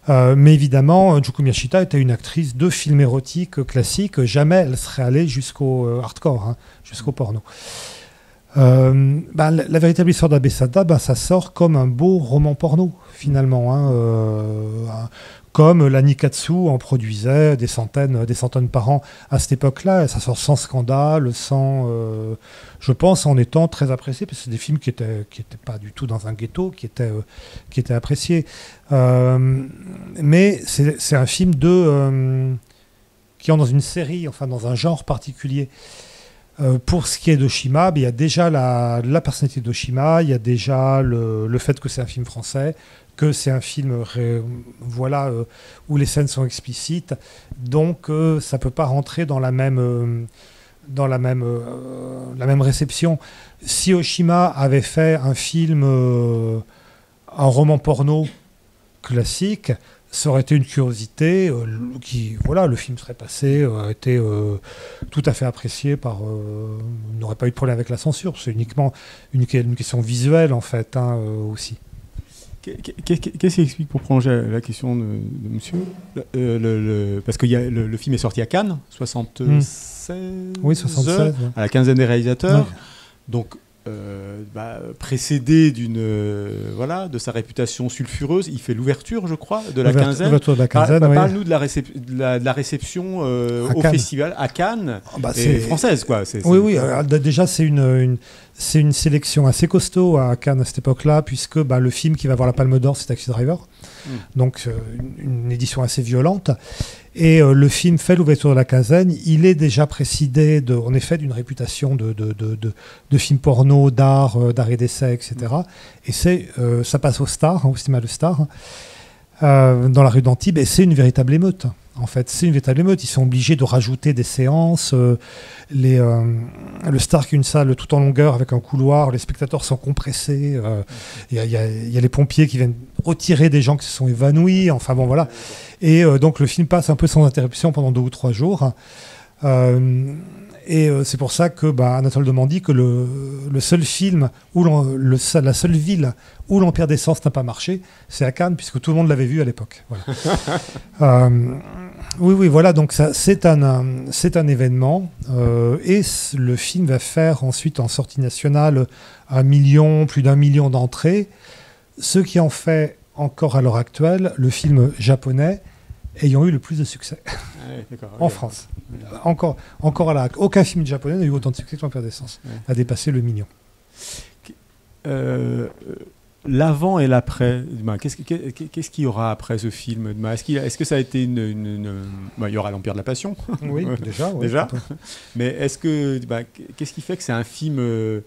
Euh, mais évidemment, Junko Miyashita était une actrice de film érotique classique, jamais elle serait allée jusqu'au hardcore, hein, jusqu'au porno. Euh, bah, la, véritable histoire d'Abesada, bah, ça sort comme un beau roman porno, finalement. hein, euh, comme la Nikatsu en produisait des centaines, des centaines par an à cette époque-là. Ça sort sans scandale, sans, euh, je pense, en étant très apprécié, parce que c'est des films qui étaient, qui étaient pas du tout dans un ghetto, qui étaient, qui étaient appréciés. Mais c'est un film de, qui est dans une série, enfin dans un genre particulier. Euh, pour ce qui est d'Oshima, ben, il y a déjà la, la personnalité d'Oshima, il y a déjà le, le fait que c'est un film français, que c'est un film voilà, euh, où les scènes sont explicites, donc euh, ça peut pas rentrer dans la même, dans la même, la même réception. Si Oshima avait fait un film, un roman porno classique, ça aurait été une curiosité, euh, le- qui, voilà, le film serait passé, aurait été euh, tout à fait apprécié par. euh, n'aurait pas eu de problème avec la censure. C'est uniquement une, une question visuelle, en fait, hein, euh, aussi. Qu'est- qu'est- Qu'est-ce qui explique, pour prolonger la question de, de monsieur, le- le- le- parce que le, le film est sorti à Cannes, 76 Oui, 76. ouais. à la quinzaine des réalisateurs, Ouais. donc euh, bah, précédé d'une euh, voilà de sa réputation sulfureuse, il fait l'ouverture, je crois, de la quinzaine. de la Par- quinzaine, bah, oui. Parle-nous de, de la, de la réception euh, au festival à Cannes, Ah, bah, et française quoi. Oui, oui. déjà, c'est une, une- c'est une sélection assez costaud à Cannes à cette époque-là, puisque bah, le film qui va avoir la Palme d'Or, c'est Taxi Driver. Mm. Donc, euh, une, une édition assez violente. Et euh, le film fait l'ouverture de la quinzaine. Il est déjà précédé, de, en effet, d'une réputation de, de, de, de, de film porno, d'art, euh, d'art et d'essai, etc. Et c'est, euh, ça passe au Star, hein, au cinéma Le Star, hein, dans la rue d'Antibes, et c'est une véritable émeute. En fait, c'est une véritable émeute. Ils sont obligés de rajouter des séances. euh, euh, le Star qui est une salle tout en longueur avec un couloir, les spectateurs sont compressés. euh, Il y, a- les pompiers qui viennent retirer des gens qui se sont évanouis. Enfin bon, voilà. Et donc le film passe un peu sans interruption pendant deux ou trois jours. Et euh, c'est pour ça que bah, Anatole Demande dit que le, le seul film, où le, la seule ville où l'Empire des Sens n'a pas marché, c'est à Cannes, puisque tout le monde l'avait vu à l'époque. Voilà. Euh, oui, oui, voilà, donc c'est un, un- c'est un événement. euh, et le film va faire ensuite en sortie nationale un million, plus d'un million d'entrées, ce qui en fait encore à l'heure actuelle le film japonais ayant eu le plus de succès En. France. Encore, encore à la, aucun film japonais n'a eu autant de succès que l'Empire des Sens, a dépassé le million. Euh, L'avant et l'après, qu'est-ce, qu'est- qu'est-ce qu'il y aura après ce film Est-ce, que ça a été une. une- une- ben, il y aura l'Empire de la Passion, Oui, déjà. ouais, Déjà mais est-ce que. ben, qu'est-ce qui fait que c'est un film, euh,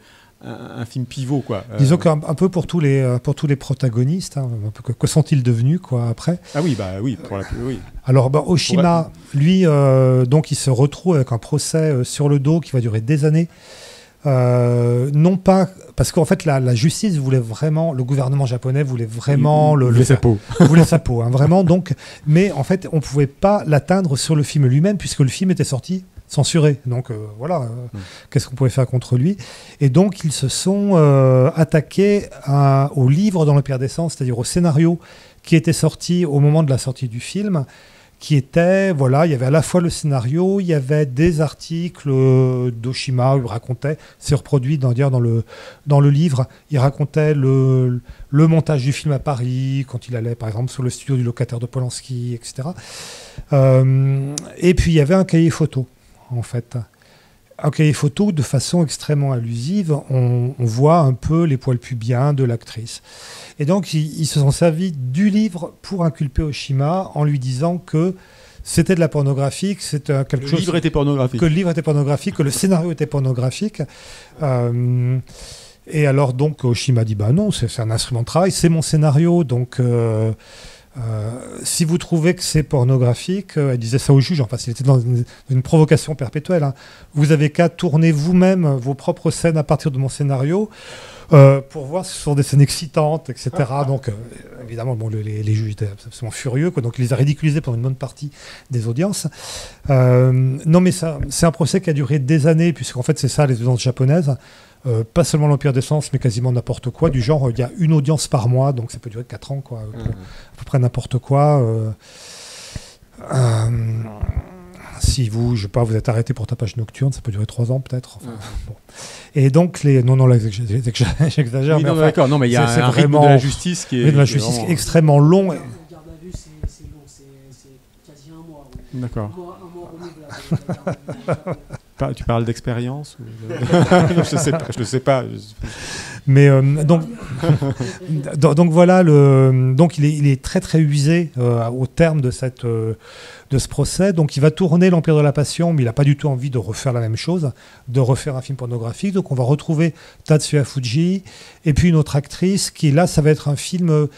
un, un film pivot quoi Euh, Disons qu'un un peu pour tous les, euh, pour tous les protagonistes, hein, que, que sont-ils devenus quoi, après Ah oui, bah oui, pour la, oui. Alors, bah, Oshima, lui, euh, donc, il se retrouve avec un procès euh, sur le dos qui va durer des années. Non pas parce qu'en fait la, la justice voulait vraiment, le gouvernement japonais voulait vraiment le, le sa peau. voulait sa peau, hein, vraiment. Donc, mais en fait, on pouvait pas l'atteindre sur le film lui-même puisque le film était sorti censuré. Donc euh, voilà, euh, Mm. qu'est-ce qu'on pouvait faire contre lui? Et donc ils se sont euh, attaqués à- au livre dans l'Empire des Sens, c'est-à-dire au scénario qui était sorti au moment de la sortie du film, qui était, voilà, il y avait à la fois le scénario, il y avait des articles euh, d'Oshima où il racontait, c'est reproduit dans, dans, le, dans le livre, il racontait le, le montage du film à Paris, quand il allait par exemple sur le studio du locataire de Polanski, etc. Et puis il y avait un cahier photo, en fait. un cahier photo de façon extrêmement allusive. On, on voit un peu les poils pubiens de l'actrice. Et donc, ils, ils se sont servis du livre pour inculper Oshima en lui disant que c'était de la pornographie, que c'était quelque Le chose livre était pornographique. que le livre était pornographique, que le scénario était pornographique. Euh, et alors donc Oshima dit bah non, c'est c'est un instrument de travail, c'est mon scénario, donc euh, euh, si vous trouvez que c'est pornographique, euh, elle disait ça au juge, enfin il était dans une, une provocation perpétuelle, hein. vous avez qu'à tourner vous-même vos propres scènes à partir de mon scénario. euh, pour voir si ce sont des scènes excitantes, etc. Donc, euh, évidemment, bon, le- les, les juges étaient absolument furieux, quoi, donc il les a ridiculisés pendant une bonne partie des audiences. Non, mais c'est un procès qui a duré des années, puisqu'en fait, c'est ça, les audiences japonaises. Euh, pas seulement l'Empire des Sens, mais quasiment n'importe quoi. Du genre, il y a une audience par mois, donc ça peut durer 4 ans, quoi. pour à peu près n'importe quoi. euh. Euh, si vous, je sais pas, vous êtes arrêté pour tapage nocturne, ça peut durer 3 ans peut-être. Enfin, bon. Et donc, les. Non, non, là, j'exagère, Oui, mais non, enfin, d'accord. Non, mais il y a un rythme de la justice qui est. de la justice vraiment- extrêmement long. Un D'accord. Par- Tu parles d'expérience ou de- Je sais pas. Je ne sais pas. Mais euh, donc, donc, donc voilà, le, donc il est, il est très très usé euh, au terme de, cette, euh, de ce procès. Donc il va tourner l'Empire de la Passion, mais il n'a pas du tout envie de refaire la même chose, de refaire un film pornographique. Donc on va retrouver Tatsuya Fuji et puis une autre actrice qui là, ça va être un film.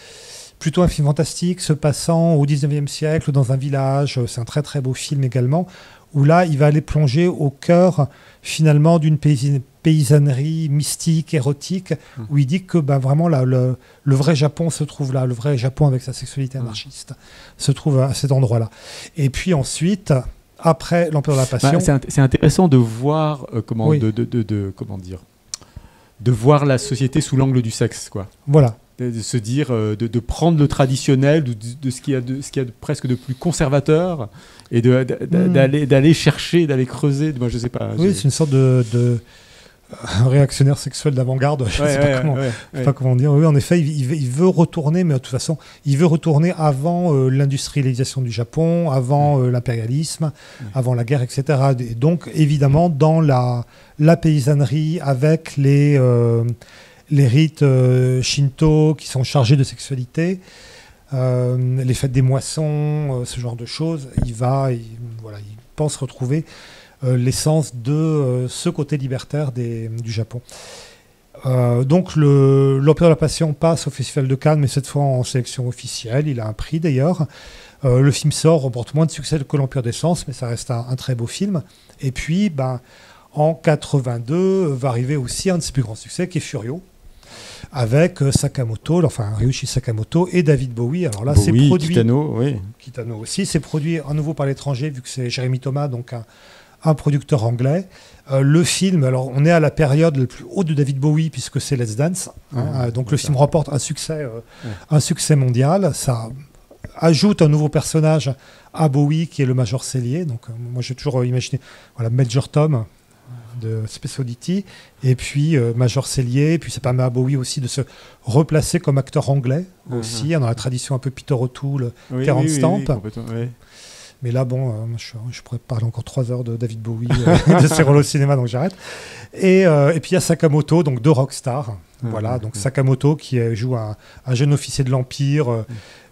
Plutôt un film fantastique se passant au 19e siècle dans un village. C'est un très très beau film également, où là il va aller plonger au cœur finalement d'une paysannerie mystique, érotique, où il dit que ben, vraiment là, le, le vrai Japon se trouve là, le vrai Japon avec sa sexualité anarchiste se trouve à cet endroit-là. Et puis ensuite, après l'Empire de la Passion, Bah, c'est int- c'est intéressant de voir euh, comment Oui. de, de- de- de- comment dire de voir la société sous l'angle du sexe quoi voilà. de, de se dire euh, de, de prendre le traditionnel de, de- ce qu'il y y a de presque de plus conservateur et de- de- de- d'aller d'aller chercher d'aller creuser moi je sais pas Oui, c'est une sorte de, de réactionnaire sexuel d'avant-garde, je ne Ouais, sais ouais, pas comment, ouais, je sais ouais. pas comment dire. Oui, en effet, il, il veut- retourner, mais de toute façon, il veut retourner avant euh, l'industrialisation du Japon, avant euh, l'impérialisme, avant la guerre, etc. Et donc, évidemment, dans la, la paysannerie, avec les, euh, les rites shinto qui sont chargés de sexualité, euh, les fêtes des moissons, euh, ce genre de choses, il va, il, voilà, il pense retrouver euh, l'essence de ce côté libertaire du Japon. Donc le- l'Opéra de la Passion passe au Festival de Cannes, mais cette fois en sélection officielle. Il a un prix d'ailleurs. Le film sort, remporte moins de succès que l'Empire des Sens, mais ça reste un, un très beau film. Et puis, ben, en 82, va arriver aussi un de ses plus grands succès, qui est Furio, avec euh, Sakamoto, enfin Ryuichi Sakamoto et David Bowie. Alors là, c'est produit. Kitano, oui. Kitano aussi. C'est produit à nouveau par l'étranger, vu que c'est Jérémy Thomas, donc un, un producteur anglais. Euh, le film, alors on est à la période la plus haute de David Bowie, puisque c'est Let's Dance. hein. Ouais, Euh, donc le film remporte un succès, euh, Ouais. un succès mondial. Ça ajoute un nouveau personnage à Bowie, qui est le Major Cellier. Donc moi j'ai toujours imaginé voilà, Major Tom de Space Oddity, et puis euh, Major Cellier, puis ça permet à Bowie aussi de se replacer comme acteur anglais aussi, hein, dans la tradition un peu Peter O'Toole, Oui, Terence oui, Stamp. oui, mais là, bon, euh, je, je pourrais parler encore trois heures de David Bowie, euh, de ses rôles au cinéma, donc j'arrête. Et, euh, et puis il y a Sakamoto, donc deux rockstars. voilà, donc Sakamoto qui joue un, un jeune officier de l'Empire,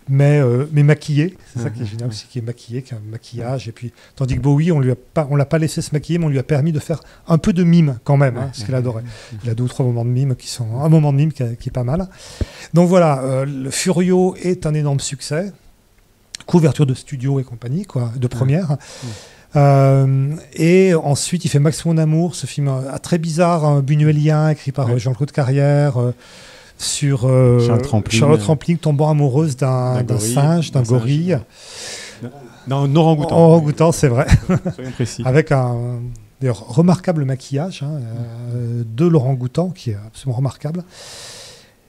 mais, euh, mais maquillé. C'est ça qui est génial aussi, qui est maquillé, qui a un maquillage. Et puis, tandis que Bowie, on lui a pas, on l'a pas laissé se maquiller, mais on lui a permis de faire un peu de mime quand même, hein, ce qu'il adorait. Il a deux ou trois moments de mime qui sont un moment de mime qui, est- qui est pas mal. Donc voilà, euh, le Furio est un énorme succès couverture de studio et compagnie, quoi, de première. Euh, et ensuite, il fait Max mon amour, ce film euh, très bizarre, un buñuelien, écrit par Ouais. Jean-Claude Carrière, euh, sur euh, Charlotte Rampling. Charlotte Rampling tombant amoureuse d'un D'un d'un gorille, singe, d'un d'un gorille. Non, non orang-outan. Orang-outan, c'est vrai. Soyons précis. Avec un remarquable maquillage hein, euh, de Laurent Goutan, qui est absolument remarquable.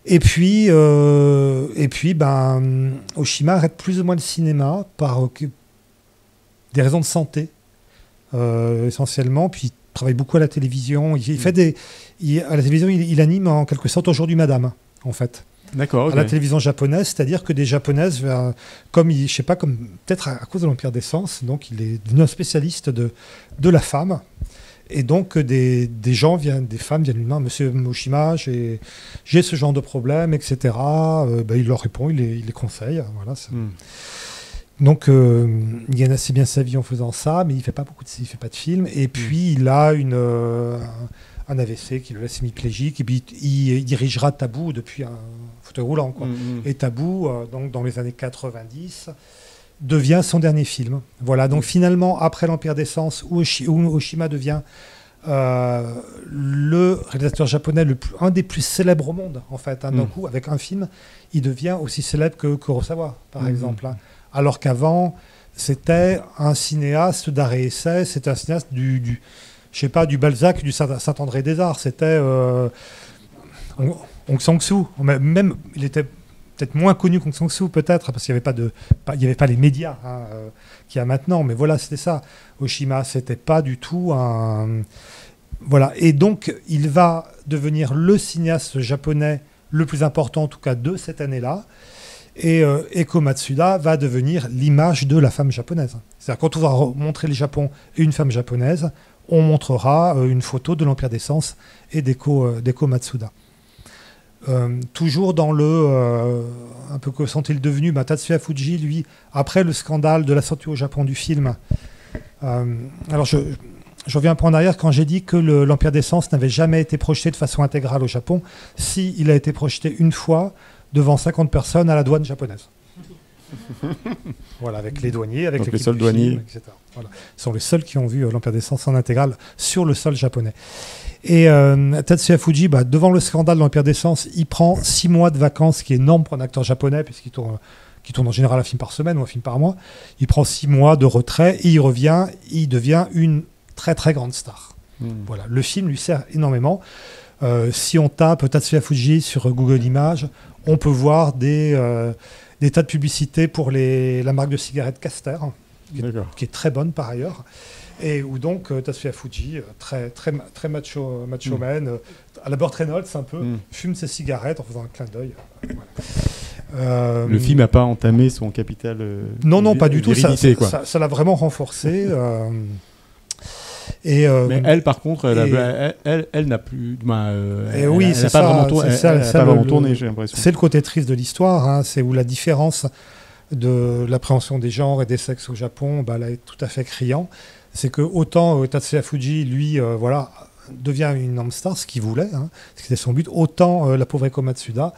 Et puis, euh, et puis ben, Oshima arrête plus ou moins le cinéma par des raisons de santé, essentiellement. Puis il travaille beaucoup à la télévision. Il, il fait des, il- à la télévision, il, il anime en quelque sorte Aujourd'hui Madame, en fait D'accord, à la télévision japonaise, c'est-à-dire que des japonaises, euh, comme il, je sais pas, comme peut-être à, à cause de l'empire des sens, donc il est devenu un spécialiste de, de la femme. Et donc, des, des gens viennent, des femmes viennent lui dire Monsieur Moshima, j'ai ce genre de problème, etc. Euh, ben, il leur répond, il les, il les conseille. Voilà, c'est- Mm. donc, euh, il gagne assez bien sa vie en faisant ça, mais il fait pas beaucoup de, il fait pas de films. Et puis, il a une, euh, un AVC qui le laisse hémiplégique. Et puis, il, il dirigera Tabou depuis un fauteuil roulant. Quoi. Mm, mm. Et Tabou, euh, donc dans les années 90, devient son dernier film. Voilà. Donc, finalement, après l'Empire des Sens, où Oshi- où Oshima devient euh, le réalisateur japonais, le plus- un des plus célèbres au monde, en fait. hein. D'un Mm. coup, avec un film, il devient aussi célèbre que Kurosawa, par exemple. hein. Alors qu'avant, c'était un cinéaste d'arrêt essai, c'était un cinéaste du, du je sais pas, du Balzac, du Saint- Saint-André des Arts. C'était euh, Ong Ong Sang-soo. Même, il était peut-être moins connu qu'Ong Sang-soo, peut-être, parce qu'il n'y avait pas avait pas les médias hein, euh, qu'il y a maintenant. Mais voilà, c'était ça. Oshima, c'était pas du tout un, voilà. Et donc, il va devenir le cinéaste japonais le plus important, en tout cas, de cette année-là. Et euh, Eko Matsuda va devenir l'image de la femme japonaise. C'est-à-dire quand on va re- montrer le Japon et une femme japonaise, on montrera euh, une photo de l'Empire des Sens et d'Eko euh, Matsuda. Euh, toujours dans le un peu que sont-ils devenus bah, Tatsuya Fuji, lui, après le scandale de la sortie au Japon du film. alors je, je reviens un peu en arrière quand j'ai dit que le- l'Empire des Sens n'avait jamais été projeté de façon intégrale au Japon. Si il a été projeté une fois devant 50 personnes à la douane japonaise. voilà, avec les douaniers, avec Donc les seuls douaniers. etc. Voilà. Ce sont les seuls qui ont vu euh, l'Empire des Sens en intégrale sur le sol japonais. Et euh, Tatsuya Fuji, bah, devant le scandale de l'Empire des Sens, il prend six mois de vacances, ce qui est énorme pour un acteur japonais, puisqu'il tourne, qui tourne en général un film par semaine ou un film par mois. Il prend six mois de retrait et il revient, il devient une très très grande star. Mm. Voilà, le film lui sert énormément. Euh, si on tape Tatsuya Fuji sur Google Images, on peut voir des, euh, des tas de publicités pour les, la marque de cigarettes Caster, D'accord. qui est très bonne par ailleurs. Et où donc euh, Tatsuya Fuji, euh, très, très, très macho, macho Mm. man, euh, à la Burt Reynolds un peu, Mm. fume ses cigarettes en faisant un clin d'œil. Voilà. Euh, Le film n'a pas entamé son capital. euh, Non, non, pas du tout. Ça l'a vraiment renforcé. Euh, et euh, Mais elle, par contre, elle, et- elle, elle, elle n'a plus. ben, euh, Et elle- oui, c'est ça, pas vraiment ça- pas vraiment le- tourné, j'ai l'impression. C'est le côté triste de l'histoire, hein, c'est où la différence de l'appréhension des genres et des sexes au Japon, bah, là, est tout à fait criant. C'est que autant euh, Tatsuya Fuji, lui, euh, voilà, devient une homme star, ce qu'il voulait, hein, ce qui était son but, autant la pauvre Eko Matsuda,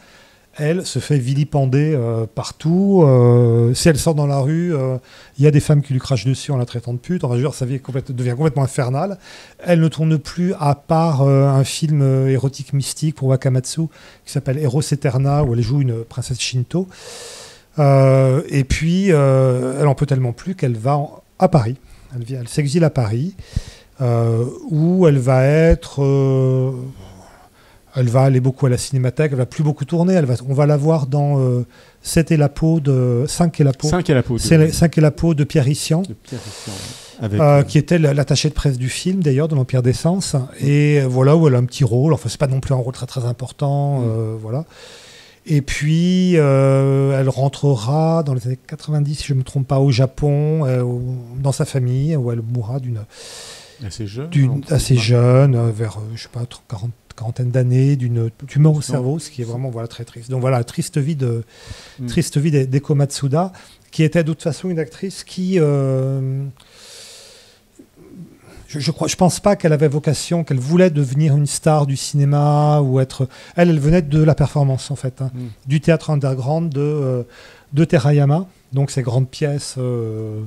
elle se fait vilipender euh, partout. euh, si elle sort dans la rue, euh, il y a des femmes qui lui crachent dessus en la traitant de pute. Enfin, je veux dire, sa vie devient complètement infernale. Elle ne tourne plus à part euh, un film euh, érotique mystique pour Wakamatsu qui s'appelle Eros Eterna, où elle joue une princesse Shinto. Euh, et puis, euh, elle en peut tellement plus qu'elle va à Paris. Elle, s'exile à Paris, euh, où elle va être. Elle va aller beaucoup à la cinémathèque, elle va plus beaucoup tourner. Elle va, on va la voir dans euh, 7 et la peau de 5 et la peau. 5 à la peau. de- C'est la- 5 et la peau de Pierre de. Avec, Euh, euh, qui était l'attaché de presse du film d'ailleurs de l'Empire des Sens et voilà où elle a un petit rôle enfin c'est pas non plus un rôle très très important Mm. euh, voilà et puis elle rentrera dans les années 90 si je me trompe pas au Japon dans sa famille où elle mourra d'une assez jeune. assez jeune vers je sais pas 30, 40 quarantaine d'années d'une tumeur au cerveau ce qui est vraiment voilà très triste donc voilà triste vie de Mm. triste vie d'E- d'Eko Matsuda qui était de toute façon une actrice qui euh, je, je crois je pense pas qu'elle avait vocation qu'elle voulait devenir une star du cinéma ou être elle elle venait de la performance en fait hein, Mm. du théâtre underground de euh, de Terayama donc ces grandes pièces euh,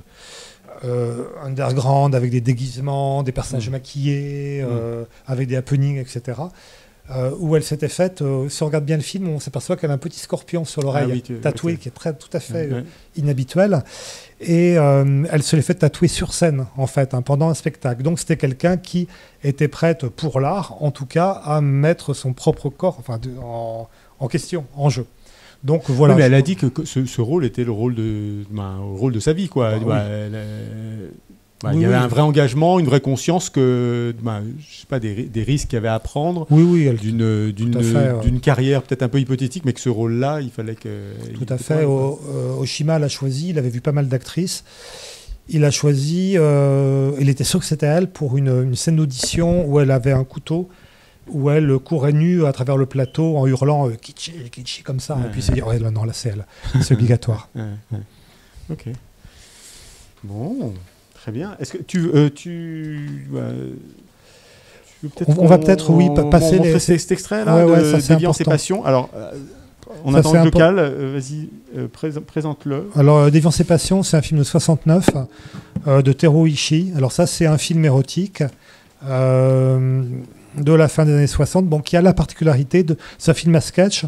underground avec des déguisements, des personnages Mm. maquillés, euh, avec des happenings, etc. euh, où elle s'était faite, euh, si on regarde bien le film, on s'aperçoit qu'elle a un petit scorpion sur l'oreille, Ah oui, tatoué, qui est très, tout à fait euh, inhabituel. Et euh, elle se l'est fait tatouer sur scène, en fait, hein, pendant un spectacle. Donc c'était quelqu'un qui était prête, pour l'art, en tout cas, à mettre son propre corps enfin, de- en, en question, en jeu. Donc voilà. Oui, mais elle a dit que que ce, ce rôle était le rôle de, ben, le rôle de sa vie, quoi. Bah, oui. elle, euh, ben, Oui, il y avait oui. un vrai engagement, une vraie conscience que, ben, je sais pas, des, ri- des risques qu'il y avait à prendre, Oui, d'une d'une ouais. carrière peut-être un peu hypothétique, mais que ce rôle-là, il fallait que. Tout à fait. O- euh, Oshima l'a choisi, il avait vu pas mal d'actrices. il a choisi, euh, il était sûr que c'était elle pour une, une scène d'audition où elle avait un couteau, où elle courait nue à travers le plateau en hurlant euh, Kitchi, Kitchi comme ça. Ouais, et puis dit, ouais, là, non, là c'est elle, c'est obligatoire. Ouais. Ok. Bon, très bien. Est-ce que tu, euh, tu, euh, tu On- on va peut-être, oui, pa- passer les- cet extrait là de c'est Déviance et. Passion. Alors, euh, on Ça, attend c'est le local. euh, Vas-y, euh, présent- présente-le. Alors, euh, Déviance et Passion, c'est un film de 69 euh, de Tero Ishii. Alors, ça, c'est un film érotique euh, de la fin des années 60, bon, qui a la particularité de. Un film à sketch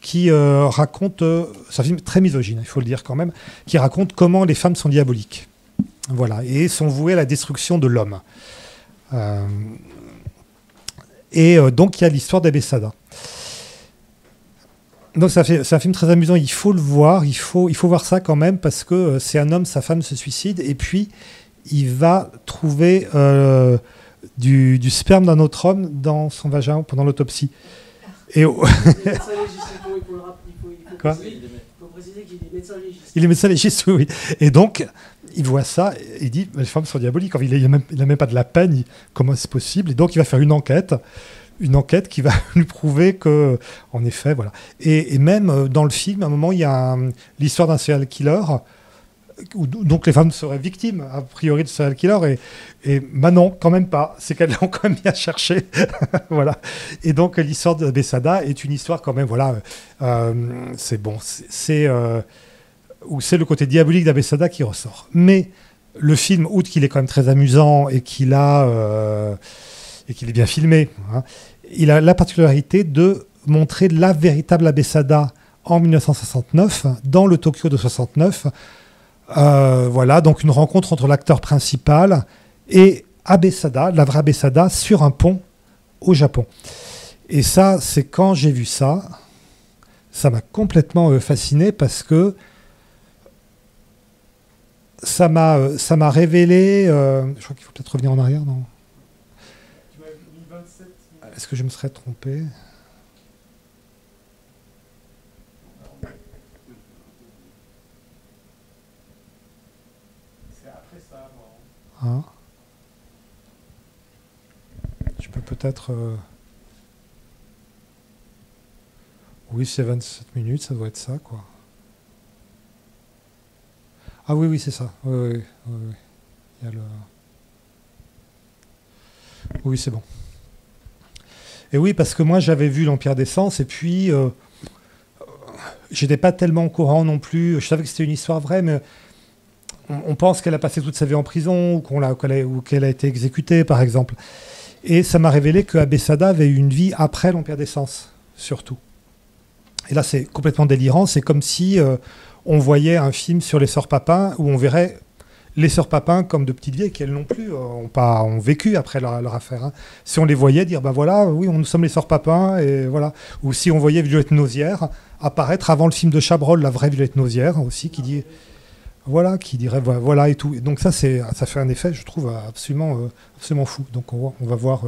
qui euh, raconte. euh, c'est un film très misogyne, il faut le dire quand même, qui raconte comment les femmes sont diaboliques. Voilà, et sont vouées à la destruction de l'homme. Euh, et euh, donc, il y a l'histoire d'Abessada. Donc c'est un film très amusant, il faut le voir, il faut, voir ça quand même parce que euh, c'est un homme, sa femme se suicide et puis il va trouver euh, du, du sperme d'un autre homme dans son vagin pendant l'autopsie. Et au- Quoi il est médecin légiste, oui. Et donc, il voit ça, et il dit, les femmes sont diaboliques. Il n'a même, il a même pas de la peine, il- comment c'est possible? Et donc, il va faire une enquête, une enquête qui va lui prouver que, en effet, voilà. Et, et même euh, dans le film, à un moment, il y a l'histoire d'un serial killer, donc les femmes seraient victimes, a priori, de serial killer, et, et quand même pas. C'est qu'elles l'ont quand même bien cherché. voilà. Et donc, l'histoire de Bessada est une histoire quand même, voilà, euh, c'est bon, c'est- c'est... euh, le côté diabolique d'Abessada qui ressort. Mais le film, outre qu'il est quand même très amusant et qu'il a euh, et qu'il est bien filmé, hein, il a la particularité de montrer la véritable Abessada en 1969 dans le Tokyo de 69. Euh, voilà, donc une rencontre entre l'acteur principal et Abessada, la vraie Abessada, sur un pont au Japon. Et ça, c'est quand j'ai vu ça, ça m'a complètement euh, fasciné parce que ça m'a euh, ça m'a révélé. euh, je crois qu'il faut peut-être revenir en arrière, non? Est-ce que je me serais trompé? Hein Je peux peut-être. euh, Oui, c'est 27 minutes, ça doit être ça, quoi. Ah oui, oui, c'est ça. Oui, oui, oui. Il y a le... Oui, c'est bon. Et oui, parce que moi, j'avais vu l'Empire d'Essence, et puis, euh, j'étais pas tellement au courant non plus. Je savais que c'était une histoire vraie, mais on, pense qu'elle a passé toute sa vie en prison, ou qu'elle a, a été exécutée, par exemple. Et ça m'a révélé que Abessada avait eu une vie après l'Empire d'Essence, surtout. Et là, c'est complètement délirant. C'est comme si euh, on voyait un film sur les sœurs Papin où on verrait les sœurs Papin comme de petites vieilles qui, elles non plus, euh, ont, pas, ont vécu après leur, affaire. hein. Si on les voyait dire, ben voilà, oui, nous sommes les sœurs Papin, et voilà. Ou si on voyait Violette Nausière apparaître avant le film de Chabrol, la vraie Violette Nausière aussi, qui dit, voilà, qui dirait, voilà, et tout. Et donc ça, c'est, ça fait un effet, je trouve, absolument, euh, absolument fou. Donc on, va- on va voir.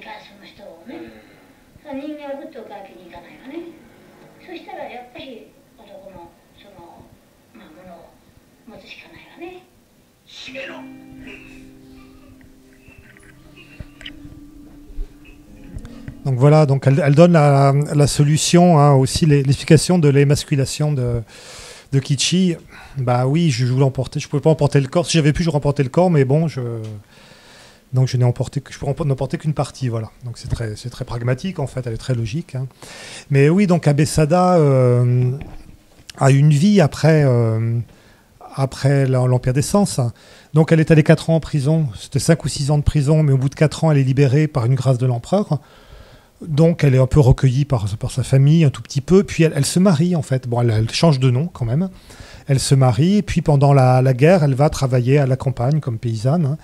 何かその人をねその人間を送っておくわけにいかないわねそしたらやっぱり男のそのまあものを持つしかないわね閉めろ Donc voilà, donc elle, elle donne la, la solution, hein, aussi les- l'explication de l'émasculation de, de Kichi. Bah oui, je, je voulais emporter, je pouvais pas emporter le corps. Si j'avais pu, j'aurais emporté le corps, mais bon, je donc je n'ai emporté je empo- n'emporter qu'une partie, voilà. Donc c'est très c'est très pragmatique en fait, elle est très logique. hein. Mais oui, donc Abessada euh, a une vie après euh, après l'Empire des Sens. Donc elle est allée 4 ans en prison, c'était 5 ou 6 ans de prison, mais au bout de 4 ans, elle est libérée par une grâce de l'empereur. Donc elle est un peu recueillie par, par sa famille, un tout petit peu, puis elle, se marie en fait. Bon, elle, change de nom quand même. Elle se marie, puis pendant la, la guerre, elle va travailler à la campagne comme paysanne. hein.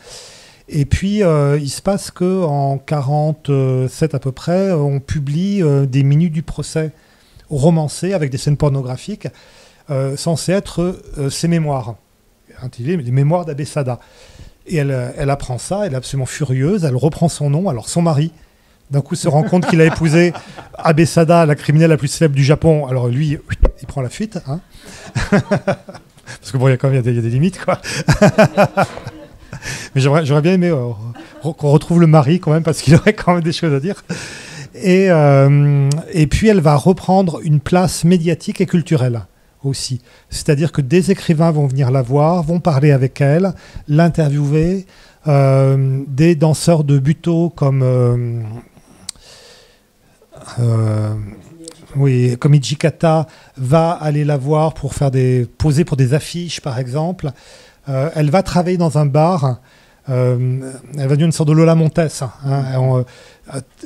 Et puis euh, il se passe que en 47 à peu près, on publie euh, des minutes du procès romancées avec des scènes pornographiques, euh, censées être ses mémoires, intitulées les mémoires d'Abessada. Et elle, elle apprend ça, elle est absolument furieuse, elle reprend son nom, alors son mari, d'un coup se rend compte qu'il a épousé Abessada, la criminelle la plus célèbre du Japon. Alors lui, il prend la fuite. hein. Parce que bon, il y a quand même il y a des, y a des limites, quoi. Mais j'aurais bien aimé euh, qu'on retrouve le mari quand même, parce qu'il aurait quand même des choses à dire. Et, euh, et puis elle va reprendre une place médiatique et culturelle aussi. C'est-à-dire que des écrivains vont venir la voir, vont parler avec elle, l'interviewer. Euh, des danseurs de buto comme oui, comme Ijikata va aller la voir pour faire des poser pour des affiches par exemple. Euh, elle va travailler dans un bar. euh, elle va devenir une sorte de Lola Montes. hein. Euh,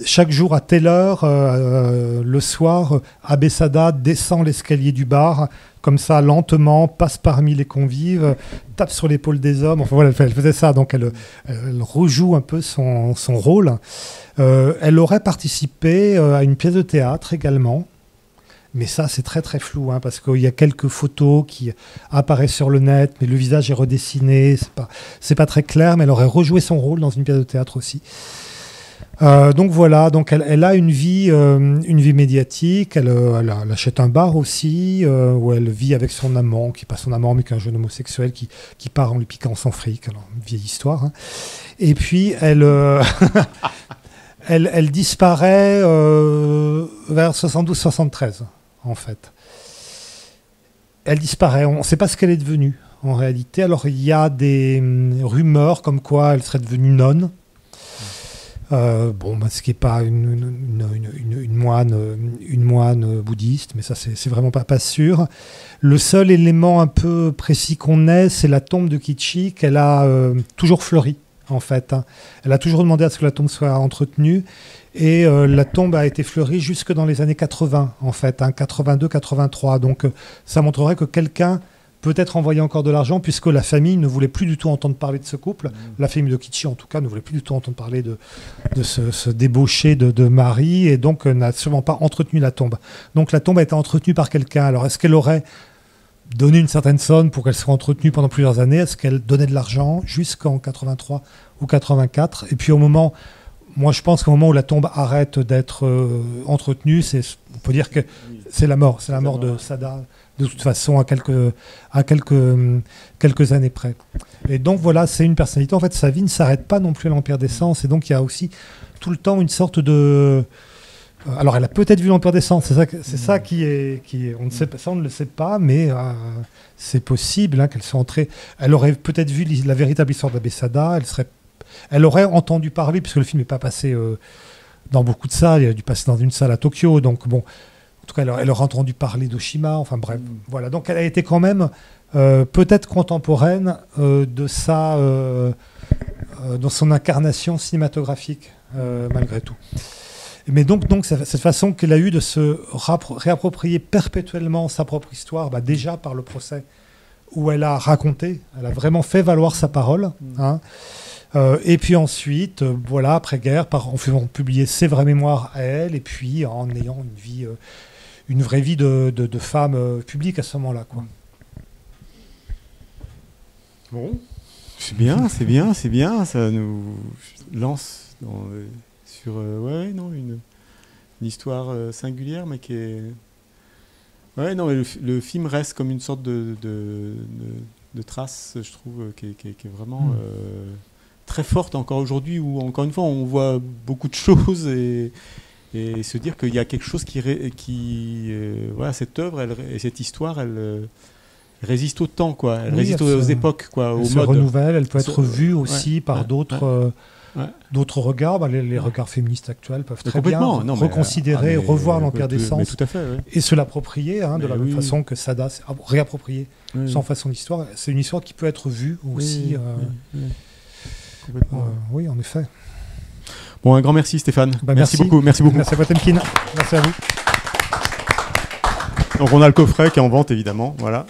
chaque jour à telle heure, le soir, Abessada descend l'escalier du bar, comme ça, lentement, passe parmi les convives, tape sur l'épaule des hommes. Enfin voilà, elle, faisait ça, donc elle, rejoue un peu son, rôle. Elle aurait participé à une pièce de théâtre également. Mais ça, c'est très très flou, hein, parce qu'il y a quelques photos qui apparaissent sur le net, mais le visage est redessiné, c'est pas, pas très clair, mais elle aurait rejoué son rôle dans une pièce de théâtre aussi. Euh, donc voilà, donc elle, a une vie, euh, une vie médiatique. Elle, euh, elle achète un bar aussi où elle vit avec son amant, qui n'est pas son amant mais qui un jeune homosexuel qui, qui part en lui piquant son fric. Alors une vieille histoire. hein. Et puis elle, elle, disparaît vers 72-73 en fait. Elle disparaît. On ne sait pas ce qu'elle est devenue en réalité. Alors il y a des hum, rumeurs comme quoi elle serait devenue nonne. Euh, bon, bah, ce qui n'est pas une, moine, euh, une moine bouddhiste, mais ça, c'est c'est vraiment pas, pas sûr. Le seul élément un peu précis qu'on ait, c'est la tombe de Kichi, qu'elle a euh, toujours fleuri, en fait. hein. Elle a toujours demandé à ce que la tombe soit entretenue, et euh, la tombe a été fleurie jusque dans les années 80, en fait, hein, 82-83. Donc, euh, ça montrerait que quelqu'un peut-être envoyé encore de l'argent, puisque la famille ne voulait plus du tout entendre parler de ce couple. La famille de Kichi, en tout cas, ne voulait plus du tout entendre parler de, de ce, ce débauché de, de mari et donc euh, n'a sûrement pas entretenu la tombe. Donc la tombe a été entretenue par quelqu'un. Alors est-ce qu'elle aurait donné une certaine somme pour qu'elle soit entretenue pendant plusieurs années? Est-ce qu'elle donnait de l'argent jusqu'en 83 ou 84 Et puis au moment, moi je pense qu'au moment où la tombe arrête d'être euh, entretenue, c'est, on peut dire que c'est la mort, c'est la mort de Sada de toute façon à quelques, à quelques, hum, quelques années près. Et donc voilà, c'est une personnalité. En fait, sa vie ne s'arrête pas non plus à l'Empire des Sens. Et donc il y a aussi tout le temps une sorte de. euh, Alors elle a peut-être vu l'Empire des Sens. C'est ça, c'est ça qui est, qui est- on ne sait pas, ça on ne le sait pas, mais euh, c'est possible hein, qu'elle soit entrée. Elle aurait peut-être vu la véritable histoire d'Abessada. Elle serait, elle aurait entendu parler puisque le film n'est pas passé euh, dans beaucoup de salles. Il a dû passer dans une salle à Tokyo. Donc bon. En tout cas, elle, elle aurait entendu parler d'Oshima. Enfin bref, voilà. Donc elle a été quand même euh, peut-être contemporaine euh, de euh, dans son incarnation cinématographique, malgré tout. Mais donc, donc cette façon qu'elle a eue de se réapproprier perpétuellement sa propre histoire, bah, déjà par le procès où elle a raconté, elle a vraiment fait valoir sa parole. hein. Euh, et puis ensuite, euh, voilà, après-guerre, en faisant publier ses vraies mémoires à elle, et puis en ayant une vie, euh, une vraie vie de, de- de femme publique à ce moment-là. Quoi. Bon. C'est bien, c'est bien, c'est bien. Ça nous lance dans, sur ouais, non, une, une histoire singulière, mais qui est. Ouais, non, mais le, le film reste comme une sorte de, de, trace, je trouve, qui est, qui est- qui est vraiment Mm. Très forte encore aujourd'hui, où encore une fois, on voit beaucoup de choses et, et se dire qu'il y a quelque chose qui. euh, voilà, cette œuvre elle, et cette histoire, elle. euh, résiste au temps, quoi. Elle Oui, résiste aux, se- époques, quoi, Elle au se mode. renouvelle, elle peut être vue ouais, aussi par ouais, d'autres ouais. euh, d'autres regards. Bah, les, les regards féministes actuels peuvent Mais très bien non, reconsidérer, ah, mais- revoir l'Empire des Sens tout à fait, ouais. et se l'approprier hein, de la même oui. façon que Sada s'est app- réapproprié Ouais. son façon d'histoire. C'est une histoire qui peut être vue aussi. Oui, euh, oui, oui. Complètement, euh, oui, en effet. Bon, un grand merci Stéphane. Bah, merci, merci. beaucoup, merci beaucoup. Merci à Potemkin. Merci à vous. Donc on a le coffret qui est en vente évidemment, voilà.